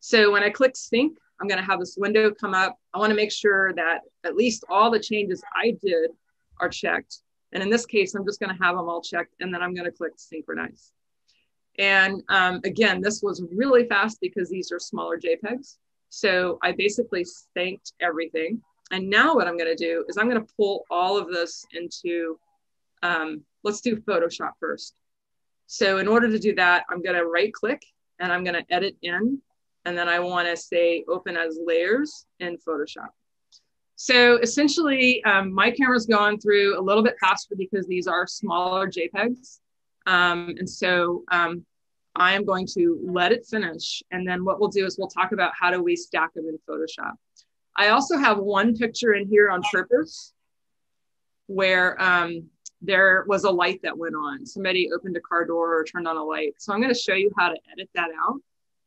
Speaker 3: So when I click sync, I'm going to have this window come up. I want to make sure that at least all the changes I did are checked. And in this case, I'm just going to have them all checked and then I'm going to click synchronize. And um, again, this was really fast because these are smaller JPEGs. So I basically thanked everything. And now what I'm going to do is I'm going to pull all of this into, um, let's do Photoshop first. So in order to do that, I'm going to right click and I'm going to edit in. And then I want to say open as layers in Photoshop. So essentially, um, my camera's gone through a little bit faster because these are smaller JPEGs. Um, and so um, I am going to let it finish. And then what we'll do is we'll talk about how do we stack them in Photoshop. I also have one picture in here on purpose where um, there was a light that went on. Somebody opened a car door or turned on a light. So I'm going to show you how to edit that out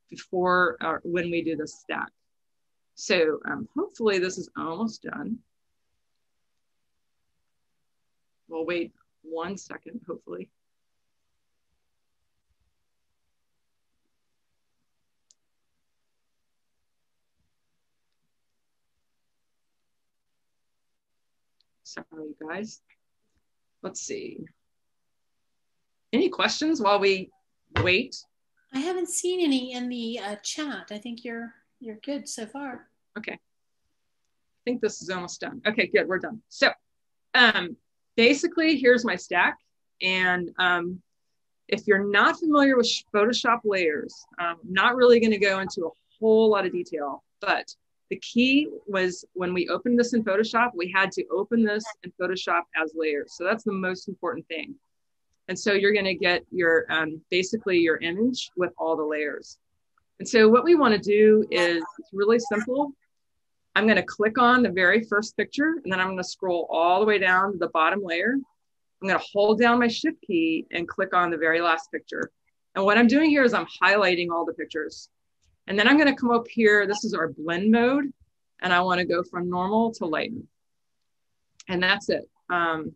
Speaker 3: before or when we do the stack. So um, hopefully this is almost done. We'll wait one second, hopefully. Sorry, you guys. Let's see. Any questions while we wait?
Speaker 1: I haven't seen any in the uh, chat. I think you're you're good so far.
Speaker 3: Okay. I think this is almost done. Okay, good. We're done. So um, basically, here's my stack. And um, if you're not familiar with Photoshop layers, I'm not really going to go into a whole lot of detail, but the key was when we opened this in Photoshop, we had to open this in Photoshop as layers. So that's the most important thing. And so you're going to get your um, basically your image with all the layers. And so what we want to do is it's really simple. I'm going to click on the very first picture and then I'm going to scroll all the way down to the bottom layer. I'm going to hold down my shift key and click on the very last picture. And what I'm doing here is I'm highlighting all the pictures. And then I'm going to come up here. This is our blend mode. And I want to go from normal to lighten. And that's it. Um,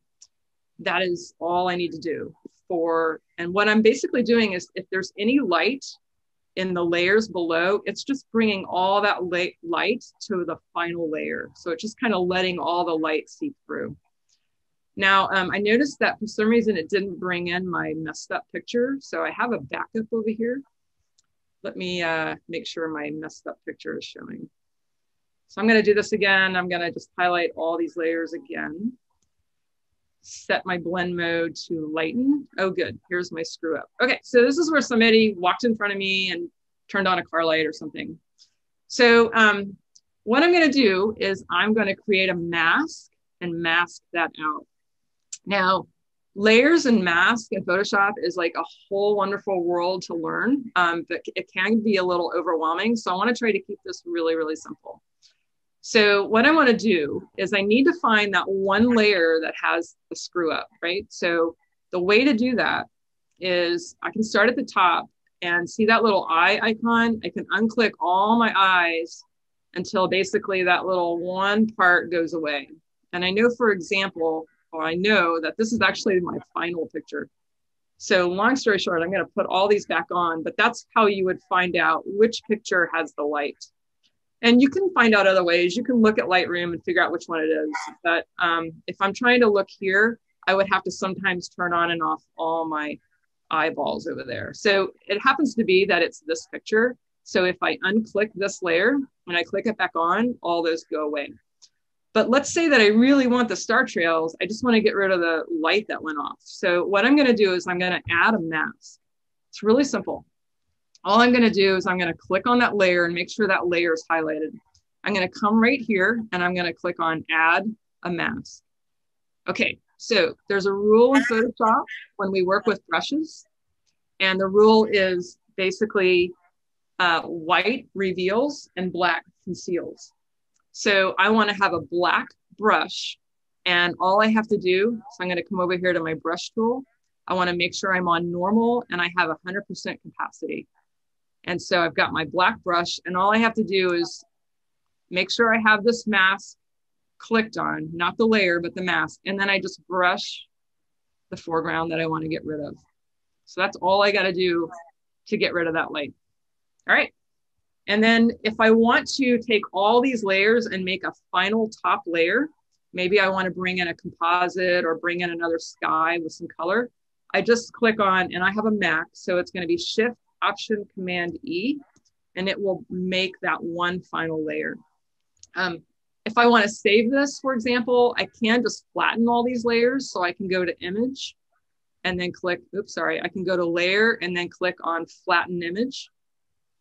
Speaker 3: that is all I need to do for, and what I'm basically doing is if there's any light in the layers below, it's just bringing all that light to the final layer. So it's just kind of letting all the light seep through. Now, um, I noticed that for some reason it didn't bring in my messed up picture. So I have a backup over here. Let me uh, make sure my messed up picture is showing. So I'm gonna do this again. I'm gonna just highlight all these layers again. Set my blend mode to lighten. Oh, good, here's my screw up. Okay, so this is where somebody walked in front of me and turned on a car light or something. So um, what I'm gonna do is I'm gonna create a mask and mask that out. Now, layers and mask in Photoshop is like a whole wonderful world to learn, um, but it can be a little overwhelming. So I wanna try to keep this really, really simple. So what I want to do is I need to find that one layer that has the screw up, right? So the way to do that is I can start at the top and see that little eye icon. I can unclick all my eyes until basically that little one part goes away. And I know, for example, or I know that this is actually my final picture. So long story short, I'm going to put all these back on, but that's how you would find out which picture has the light and you can find out other ways. You can look at Lightroom and figure out which one it is. But um, if I'm trying to look here, I would have to sometimes turn on and off all my eyeballs over there. So it happens to be that it's this picture. So if I unclick this layer and I click it back on, all those go away. But let's say that I really want the star trails. I just want to get rid of the light that went off. So what I'm going to do is I'm going to add a mask. It's really simple all I'm going to do is I'm going to click on that layer and make sure that layer is highlighted. I'm going to come right here and I'm going to click on add a mask. Okay, so there's a rule in Photoshop when we work with brushes. And the rule is basically uh, white reveals and black conceals. So I want to have a black brush and all I have to do, so I'm going to come over here to my brush tool. I want to make sure I'm on normal and I have 100% capacity. And so I've got my black brush and all I have to do is make sure I have this mask clicked on, not the layer, but the mask. And then I just brush the foreground that I want to get rid of. So that's all I got to do to get rid of that light. All right. And then if I want to take all these layers and make a final top layer, maybe I want to bring in a composite or bring in another sky with some color. I just click on, and I have a Mac, so it's going to be Shift Option Command E, and it will make that one final layer. Um, if I want to save this, for example, I can just flatten all these layers. So I can go to image and then click, oops, sorry, I can go to layer and then click on flatten image.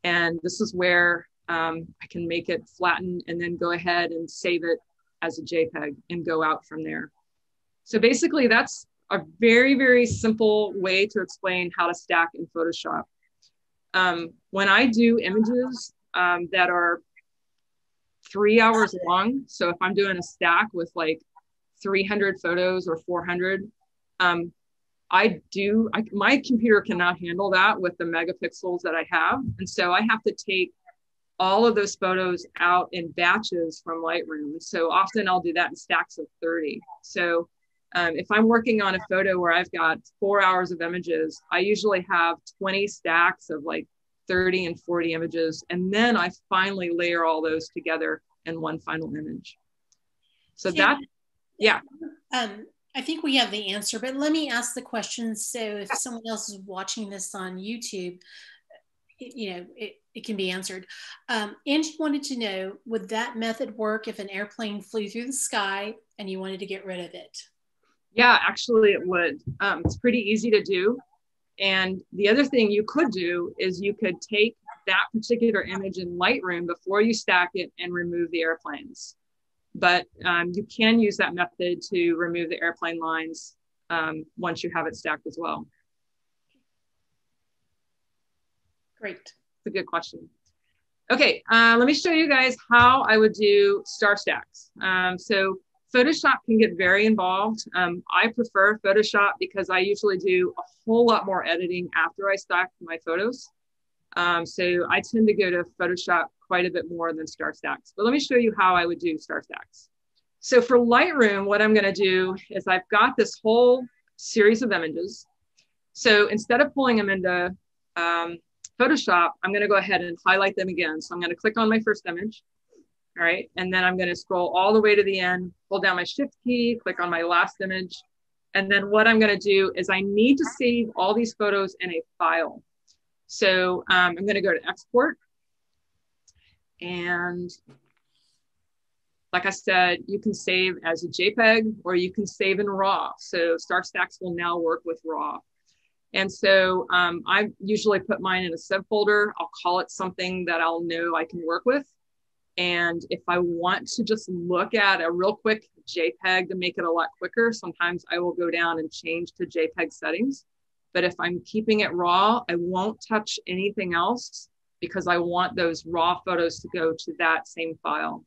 Speaker 3: And this is where um, I can make it flatten and then go ahead and save it as a JPEG and go out from there. So basically that's a very, very simple way to explain how to stack in Photoshop. Um, when I do images um, that are three hours long, so if I'm doing a stack with like 300 photos or 400, um, I do, I, my computer cannot handle that with the megapixels that I have. And so I have to take all of those photos out in batches from Lightroom. So often I'll do that in stacks of 30. So um, if I'm working on a photo where I've got four hours of images, I usually have 20 stacks of like 30 and 40 images. And then I finally layer all those together in one final image. So that, yeah.
Speaker 1: Um, I think we have the answer, but let me ask the question. So if someone else is watching this on YouTube, you know, it, it can be answered. Um, Angie wanted to know, would that method work if an airplane flew through the sky and you wanted to get rid of it?
Speaker 3: Yeah, actually it would. Um, it's pretty easy to do. And the other thing you could do is you could take that particular image in Lightroom before you stack it and remove the airplanes. But um, you can use that method to remove the airplane lines um, once you have it stacked as well.
Speaker 1: Great.
Speaker 3: It's a good question. Okay, uh, let me show you guys how I would do StarStax. Um, so Photoshop can get very involved. Um, I prefer Photoshop because I usually do a whole lot more editing after I stack my photos. Um, so I tend to go to Photoshop quite a bit more than StarStax. But let me show you how I would do StarStax. So for Lightroom, what I'm going to do is I've got this whole series of images. So instead of pulling them into um, Photoshop, I'm going to go ahead and highlight them again. So I'm going to click on my first image. All right. And then I'm going to scroll all the way to the end, hold down my shift key, click on my last image. And then what I'm going to do is I need to save all these photos in a file. So um, I'm going to go to export. And like I said, you can save as a JPEG or you can save in RAW. So StarStax will now work with RAW. And so um, I usually put mine in a subfolder. I'll call it something that I'll know I can work with. And if I want to just look at a real quick JPEG to make it a lot quicker, sometimes I will go down and change to JPEG settings. But if I'm keeping it raw, I won't touch anything else because I want those raw photos to go to that same file.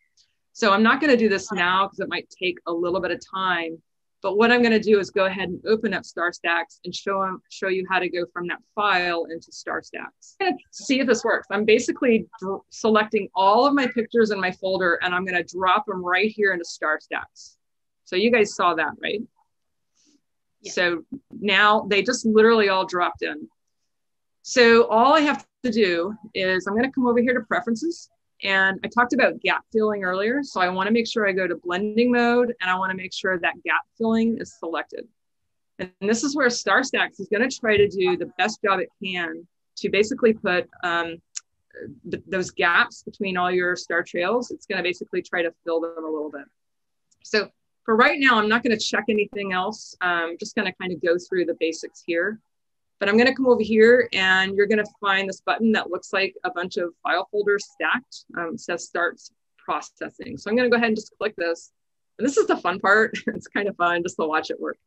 Speaker 3: So I'm not going to do this now because it might take a little bit of time. But what I'm going to do is go ahead and open up StarStax and show them, show you how to go from that file into StarStax. See if this works. I'm basically selecting all of my pictures in my folder and I'm going to drop them right here into StarStax. So you guys saw that, right? Yeah. So now they just literally all dropped in. So all I have to do is I'm going to come over here to preferences and I talked about gap filling earlier. So I want to make sure I go to blending mode and I want to make sure that gap filling is selected. And this is where StarStax is going to try to do the best job it can to basically put um, th- those gaps between all your star trails. It's going to basically try to fill them a little bit. So for right now, I'm not going to check anything else. I'm just going to kind of go through the basics here. But I'm going to come over here and you're going to find this button that looks like a bunch of file folders stacked. Um, says starts processing. So I'm going to go ahead and just click this. And this is the fun part. [LAUGHS] it's kind of fun just to watch it work.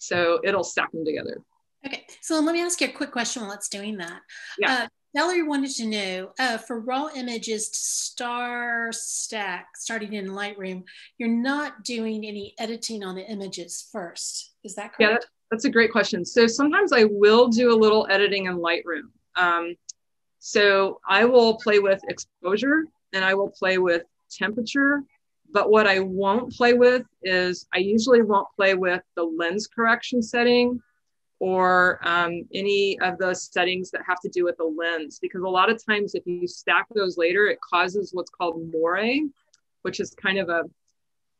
Speaker 3: So it'll stack them together.
Speaker 1: Okay, so let me ask you a quick question while it's doing that.
Speaker 3: Yeah.
Speaker 1: Uh, Valerie wanted to know uh, for raw images to star stack starting in Lightroom, you're not doing any editing on the images first. Is that correct?
Speaker 3: Yeah, that, that's a great question. So sometimes I will do a little editing in Lightroom. Um, so I will play with exposure and I will play with temperature. But what I won't play with is I usually won't play with the lens correction setting or um, any of the settings that have to do with the lens. Because a lot of times, if you stack those later, it causes what's called moire, which is kind of a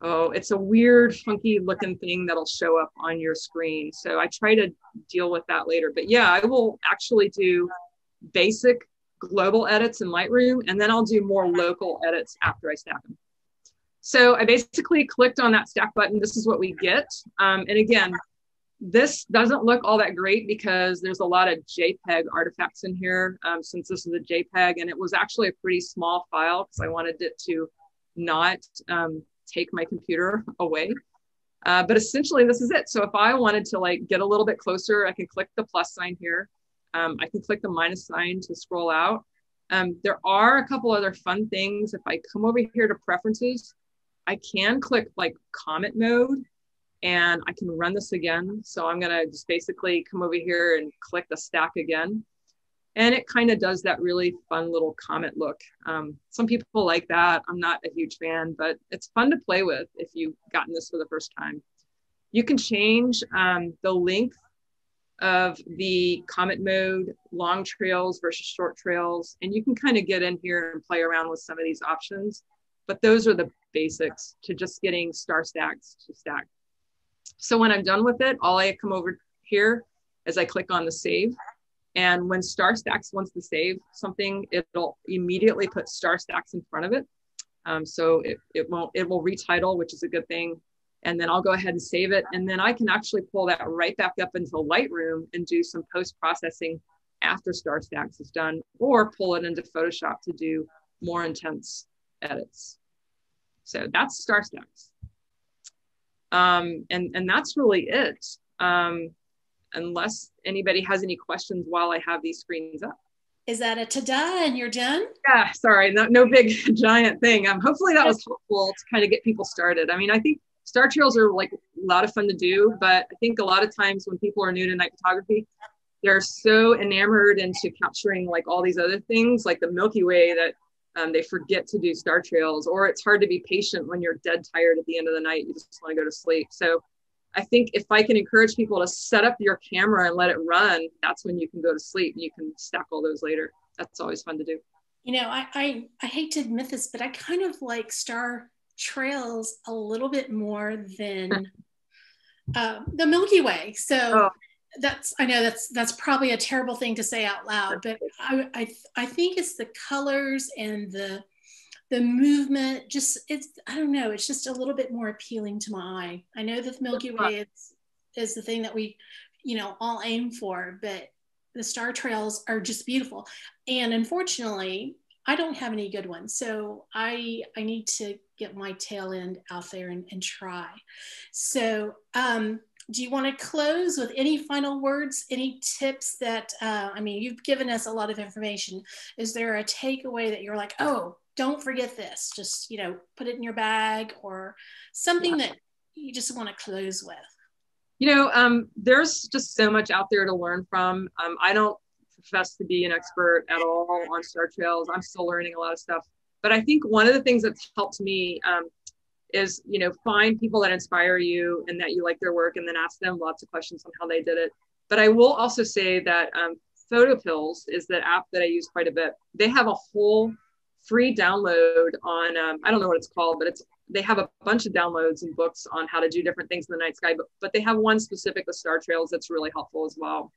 Speaker 3: oh, it's a weird, funky looking thing that'll show up on your screen. So I try to deal with that later. But yeah, I will actually do basic global edits in Lightroom, and then I'll do more local edits after I stack them. So I basically clicked on that stack button. This is what we get. Um, and again, this doesn't look all that great because there's a lot of JPEG artifacts in here um, since this is a JPEG and it was actually a pretty small file because I wanted it to not um, take my computer away. Uh, but essentially this is it. So if I wanted to like get a little bit closer, I can click the plus sign here. Um, I can click the minus sign to scroll out. Um, there are a couple other fun things. If I come over here to preferences, I can click like comet mode and I can run this again. So I'm gonna just basically come over here and click the stack again. And it kind of does that really fun little comet look. Um, some people like that. I'm not a huge fan, but it's fun to play with if you've gotten this for the first time. You can change um, the length of the comet mode, long trails versus short trails. And you can kind of get in here and play around with some of these options. But those are the basics to just getting StarStax to stack. So when I'm done with it, all I come over here is I click on the save. And when StarStax wants to save something, it'll immediately put StarStax in front of it. Um, so it, it won't, it will retitle, which is a good thing. And then I'll go ahead and save it. And then I can actually pull that right back up into Lightroom and do some post processing after StarStax is done, or pull it into Photoshop to do more intense edits. So that's StarStax. Um, and, and that's really it. Um, unless anybody has any questions while I have these screens up.
Speaker 1: Is that a ta-da and you're done?
Speaker 3: Yeah, sorry, no, no big [LAUGHS] giant thing. Um, hopefully that was helpful to kind of get people started. I mean, I think star trails are like a lot of fun to do, but I think a lot of times when people are new to night photography, they're so enamored into capturing like all these other things, like the Milky Way, that um, they forget to do star trails, or it's hard to be patient when you're dead tired at the end of the night. You just want to go to sleep. So I think if I can encourage people to set up your camera and let it run, that's when you can go to sleep and you can stack all those later. That's always fun to do.
Speaker 1: You know, I, I, I hate to admit this, but I kind of like star trails a little bit more than [LAUGHS] uh, the Milky Way. So oh. That's I know that's that's probably a terrible thing to say out loud, but I, I I think it's the colors and the the movement just it's i don't know it's just a little bit more appealing to my eye. I know that the milky way is is the thing that we you know all aim for but the star trails are just beautiful. And unfortunately i don't have any good ones so i i need to get my tail end out there and, and try. So um do you want to close with any final words any tips that uh, i mean you've given us a lot of information. Is there a takeaway that you're like oh don't forget this just you know put it in your bag or something yeah. that you just want to close with?
Speaker 3: You know um, there's just so much out there to learn from. Um, i don't profess to be an expert at all on star trails. I'm still learning a lot of stuff. But i think one of the things that's helped me um, is you know find people that inspire you and that you like their work and then ask them lots of questions on how they did it but i will also say that um, PhotoPills is the app that i use quite a bit they have a whole free download on um, I don't know what it's called, but it's they have a bunch of downloads and books on how to do different things in the night sky, but but they have one specific with star trails that's really helpful as well.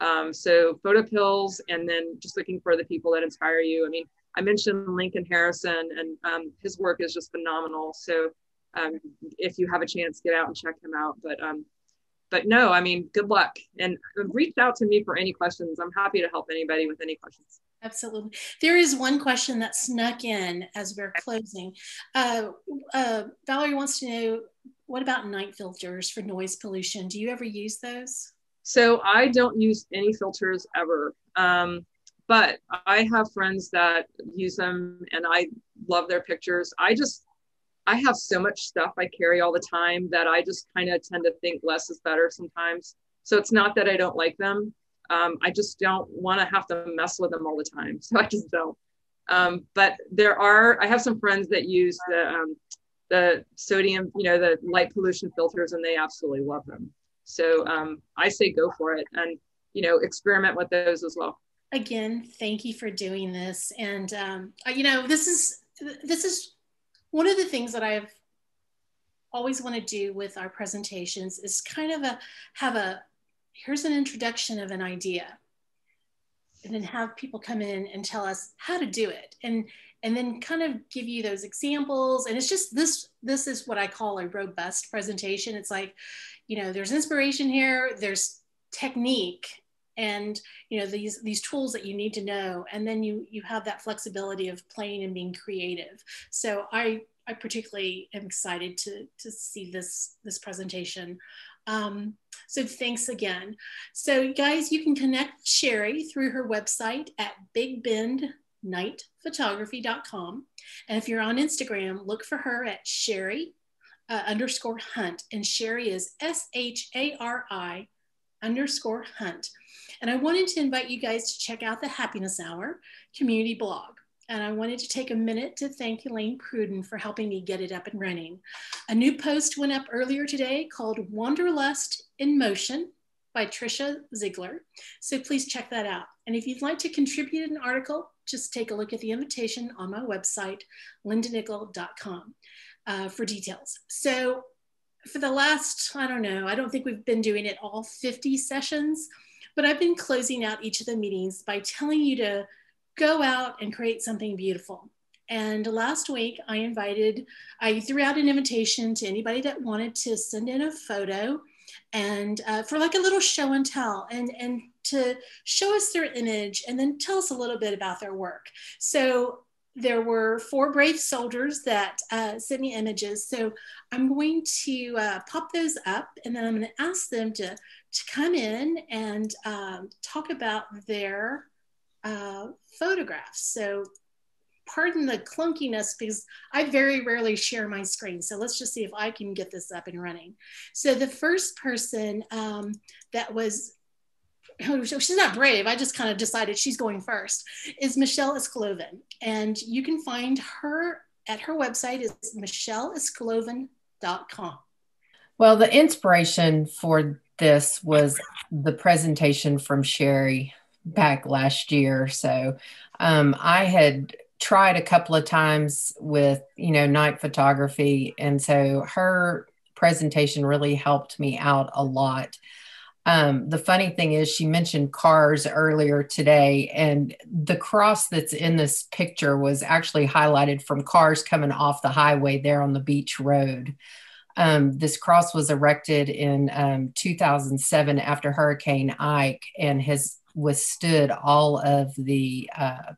Speaker 3: Um, so PhotoPills, and then just looking for the people that inspire you. I mean, I mentioned Lincoln Harrison, and um, his work is just phenomenal. So um, if you have a chance, get out and check him out. But um, but no, I mean, good luck and reach out to me for any questions. I'm happy to help anybody with any questions.
Speaker 1: Absolutely. There is one question that snuck in as we're closing. Uh, uh, Valerie wants to know what about night filters for noise pollution? Do you ever use those?
Speaker 3: So I don't use any filters ever. Um, but I have friends that use them and I love their pictures. I just, I have so much stuff I carry all the time that I just kind of tend to think less is better sometimes. So it's not that I don't like them um, I just don't want to have to mess with them all the time. [LAUGHS] So I just don't. Um, but there are, I have some friends that use the, um, the sodium, you know, the light pollution filters, and they absolutely love them. So um, I say go for it and, you know, experiment with those as well.
Speaker 1: Again, thank you for doing this. And, um, you know, this is, this is one of the things that I've always want to do with our presentations is kind of a, have a, here's an introduction of an idea. And then have people come in and tell us how to do it. And and then kind of give you those examples. And it's just this this is what i call a robust presentation. It's like you know there's inspiration here there's technique and you know these these tools that you need to know and then you you have that flexibility of playing and being creative so i I particularly am excited to, to see this, this presentation. Um, so thanks again. So guys, you can connect Shari through her website at bigbendnightphotography.com. And if you're on Instagram, look for her at Shari uh, underscore Hunt. And Shari is S-H-A-R-I underscore Hunt. And I wanted to invite you guys to check out the Happiness Hour community blog. And I wanted to take a minute to thank Elaine Pruden for helping me get it up and running. A new post went up earlier today called Wanderlust in Motion by Tricia Ziegler. So please check that out. And if you'd like to contribute an article, just take a look at the invitation on my website, lindanickell.com uh, for details. So for the last, I don't know, I don't think we've been doing it all 50 sessions, but I've been closing out each of the meetings by telling you to go out and create something beautiful. And last week, I invited, I threw out an invitation to anybody that wanted to send in a photo and uh, for like a little show and tell and, and to show us their image and then tell us a little bit about their work. So there were four brave soldiers that uh, sent me images. So I'm going to uh, pop those up and then I'm going to ask them to, to come in and um, talk about their uh, photographs. So pardon the clunkiness because I very rarely share my screen. So let's just see if I can get this up and running. So the first person um, that was [LAUGHS] she's not brave. I just kind of decided she's going first. Is Michelle Escloven, and you can find her at her website is michelleescloven.com.
Speaker 2: Well, the inspiration for this was the presentation from Shari back last year. So um, I had tried a couple of times with you know night photography, and so her presentation really helped me out a lot. Um, the funny thing is, she mentioned cars earlier today, and the cross that's in this picture was actually highlighted from cars coming off the highway there on the beach road. Um, this cross was erected in um, 2007 after Hurricane Ike and has withstood all of the uh,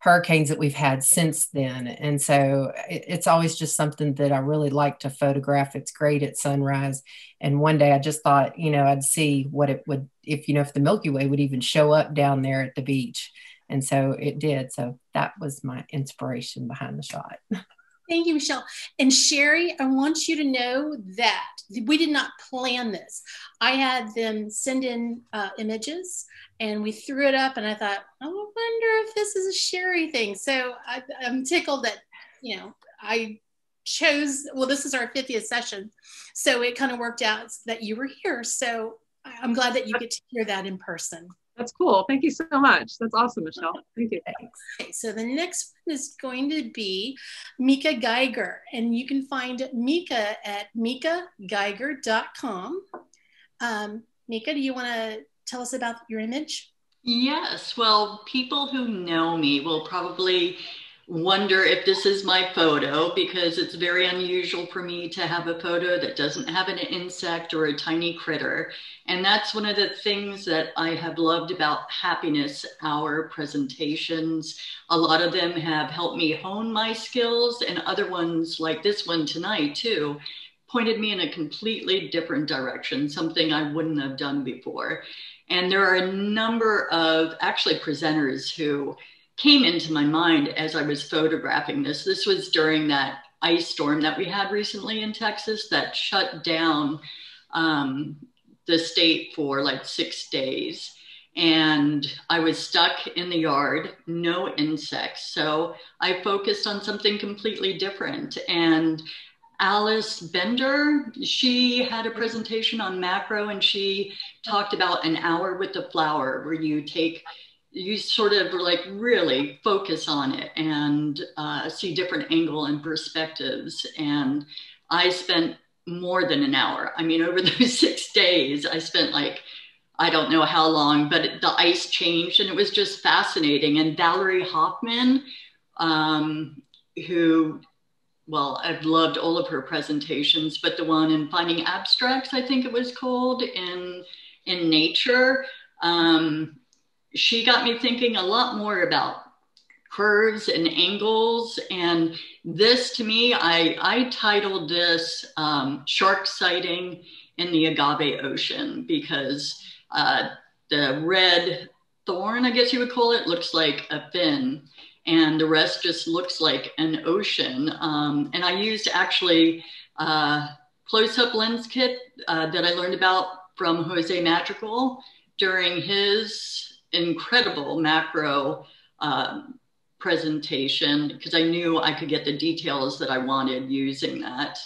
Speaker 2: hurricanes that we've had since then. And so it, it's always just something that I really like to photograph. It's great at sunrise. And one day I just thought, you know, I'd see what it would, if, you know, if the Milky Way would even show up down there at the beach. And so it did. So that was my inspiration behind the shot. [LAUGHS]
Speaker 1: Thank you, Michelle. And Shari, I want you to know that we did not plan this. I had them send in uh, images and we threw it up, and I thought, I wonder if this is a Shari thing. So I, I'm tickled that, you know, I chose, well, this is our 50th session. So it kind of worked out that you were here. So I'm glad that you get to hear that in person.
Speaker 3: That's cool. Thank you so much. That's awesome, Michelle. Thank you. Thanks.
Speaker 1: Okay, so the next one is going to be Mika Geiger, and you can find Mika at mikageiger.com. Um, Mika, do you want to tell us about your image?
Speaker 4: Yes. Well, people who know me will probably wonder if this is my photo because it's very unusual for me to have a photo that doesn't have an insect or a tiny critter. And that's one of the things that I have loved about Happiness Hour presentations. A lot of them have helped me hone my skills, and other ones, like this one tonight, too, pointed me in a completely different direction, something I wouldn't have done before. And there are a number of actually presenters who came into my mind as I was photographing this. This was during that ice storm that we had recently in Texas that shut down um, the state for like six days. And I was stuck in the yard, no insects. So I focused on something completely different. And Alice Bender, she had a presentation on macro and she talked about an hour with the flower where you take you sort of like really focus on it and uh, see different angle and perspectives. And I spent more than an hour. I mean, over [LAUGHS] those six days, I spent like, I don't know how long, but the ice changed and it was just fascinating. And Valerie Hoffman, um, who, well, I've loved all of her presentations, but the one in Finding Abstracts, I think it was called, in, in Nature, um, she got me thinking a lot more about curves and angles. And this to me, I, I titled this um, Shark Sighting in the Agave Ocean because uh, the red thorn, I guess you would call it, looks like a fin. And the rest just looks like an ocean. Um, and I used actually uh, close-up lens kit uh, that I learned about from Jose Madrigal during his incredible macro um, presentation because I knew I could get the details that I wanted using that.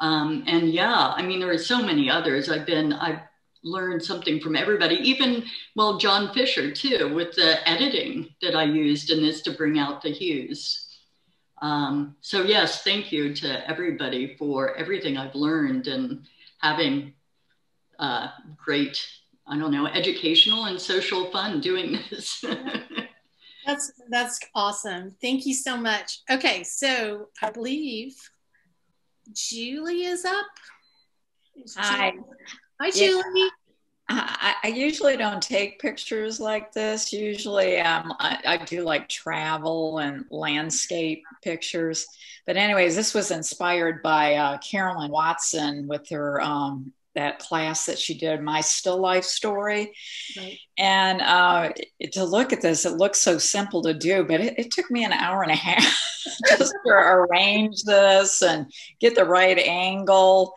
Speaker 4: Um, and yeah, I mean, there are so many others. I've been, I've learned something from everybody, even, well, John Fisher too, with the editing that I used in this to bring out the hues. Um, so yes, thank you to everybody for everything I've learned and having uh, great, I don't know, educational and social fun doing this. [LAUGHS]
Speaker 1: That's that's awesome. Thank you so much. Okay, so I believe Julie is up.
Speaker 5: Hi.
Speaker 1: Hi, Julie.
Speaker 5: I, I, usually don't take pictures like this. Usually, um, I, I, do like travel and landscape pictures. But, anyways, this was inspired by uh, Carolyn Watson with her um, that class that she did, My Still Life Story. Right. And uh, to look at this, it looks so simple to do, but it, it took me an hour and a half [LAUGHS] just to arrange this and get the right angle.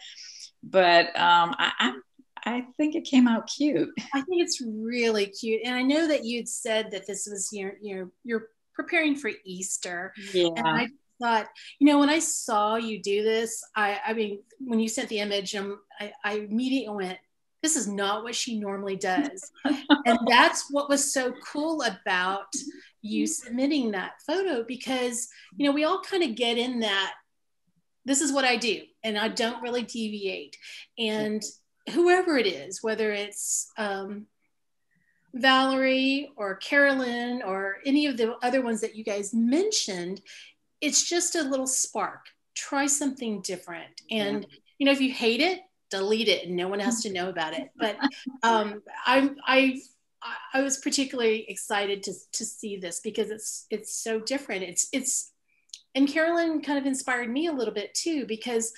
Speaker 5: But um, I, I'm I think it came out cute.
Speaker 1: I think it's really cute, and I know that you'd said that this was your you're you're preparing for Easter.
Speaker 5: Yeah.
Speaker 1: And I thought, you know, when I saw you do this, I, I mean, when you sent the image, um, I, I immediately went, this is not what she normally does. [LAUGHS] and that's what was so cool about you submitting that photo because, you know, we all kind of get in that, this is what I do, and I don't really deviate. And whoever it is, whether it's, um, Valerie or Carolyn or any of the other ones that you guys mentioned, it's just a little spark. Try something different. And, you know, if you hate it, delete it and no one has to know about it. But um, I, I, I was particularly excited to, to see this because it's, it's so different. It's, it's, and Carolyn kind of inspired me a little bit too, because.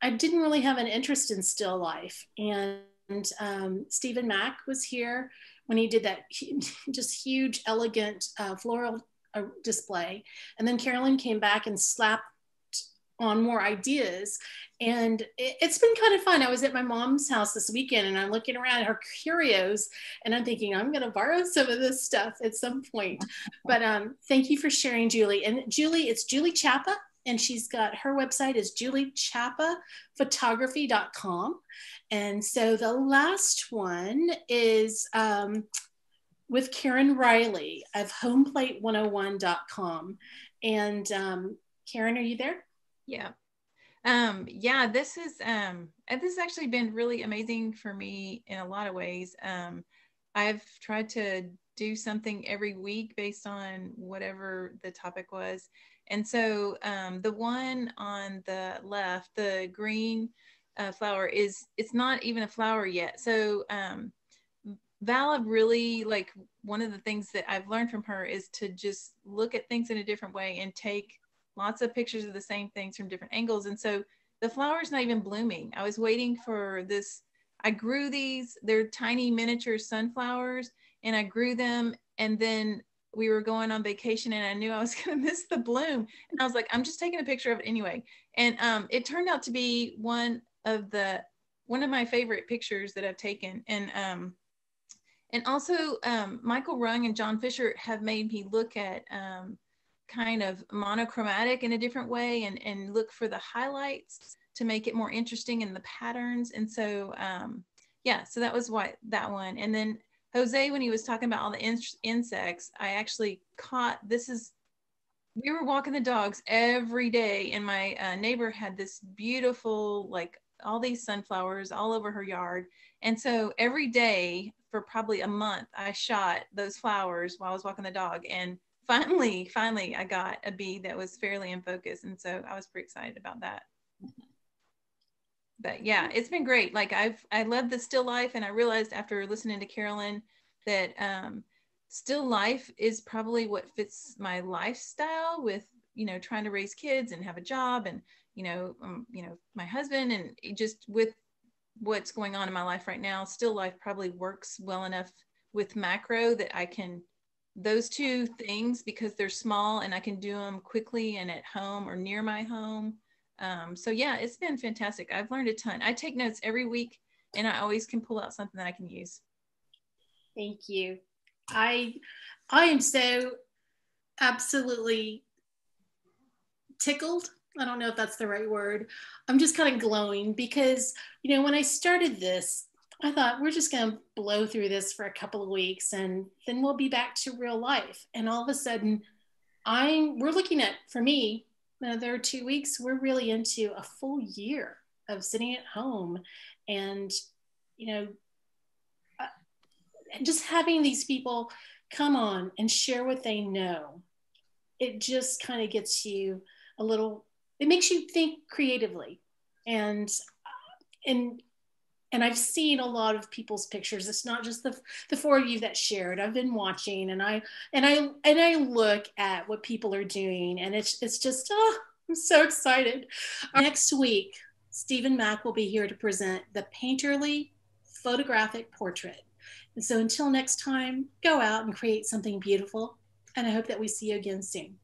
Speaker 1: I didn't really have an interest in still life. And um, Stephen Mack was here when he did that [LAUGHS] just huge, elegant uh, floral a display. And then Carolyn came back and slapped on more ideas. And it, has been kind of fun. I was at my mom's house this weekend and I'm looking around her curios and I'm thinking, I'm going to borrow some of this stuff at some point. But um, thank you for sharing, Julie. And Julie, it's Julie Chapa. And she's got her website is juliechapaphotography.com. And so the last one is um, with Karen Riley of homeplate101.com. And um, Karen, are you there?
Speaker 6: Yeah. Um, yeah, this is um, this has actually been really amazing for me in a lot of ways. Um, I've tried to do something every week based on whatever the topic was. And so um, the one on the left, the green uh, flower is, it's not even a flower yet. So um, Vala really like one of the things that I've learned from her is to just look at things in a different way and take lots of pictures of the same things from different angles. And so the flower's not even blooming. I was waiting for this. I grew these, they're tiny miniature sunflowers, and I grew them. And then we were going on vacation and I knew I was [LAUGHS] going to miss the bloom. And I was like, I'm just taking a picture of it anyway. And um, it turned out to be one of the, one of my favorite pictures that I've taken. And um, and also, um, Michael Rung and John Fisher have made me look at um, kind of monochromatic in a different way and, and look for the highlights to make it more interesting in the patterns. And so, um, yeah, so that was what that one. And then Jose, when he was talking about all the in insects, I actually caught this is we were walking the dogs every day, and my uh, neighbor had this beautiful, like all these sunflowers all over her yard. And so every day for probably a month, I shot those flowers while I was walking the dog. And finally, [LAUGHS] finally, I got a bee that was fairly in focus. And so I was pretty excited about that. But yeah, it's been great. Like I've, I love the still life. And I realized after listening to Carolyn that um, still life is probably what fits my lifestyle with you know trying to raise kids and have a job and you know um, you know my husband and just with what's going on in my life right now still life probably works well enough with macro that i can those two things because they're small and i can do them quickly and at home or near my home. Um, so yeah it's been fantastic. I've learned a ton. I take notes every week and i always can pull out something that i can use.
Speaker 1: Thank you. I i am so absolutely tickled I don't know if that's the right word. I'm just kind of glowing because, you know, when I started this, I thought we're just going to blow through this for a couple of weeks and then we'll be back to real life. And all of a sudden, I'm we're looking at for me another two weeks. We're really into a full year of sitting at home, and you know, uh, just having these people come on and share what they know. It just kind of gets you a little it makes you think creatively and uh, and and I've seen a lot of people's pictures. It's not just the the four of you that shared. I've been watching, and I and I and I look at what people are doing, and it's it's just oh, I'm so excited. Next week, Stephen Mack will be here to present the painterly photographic portrait. And so until next time, go out and create something beautiful. And I hope that we see you again soon.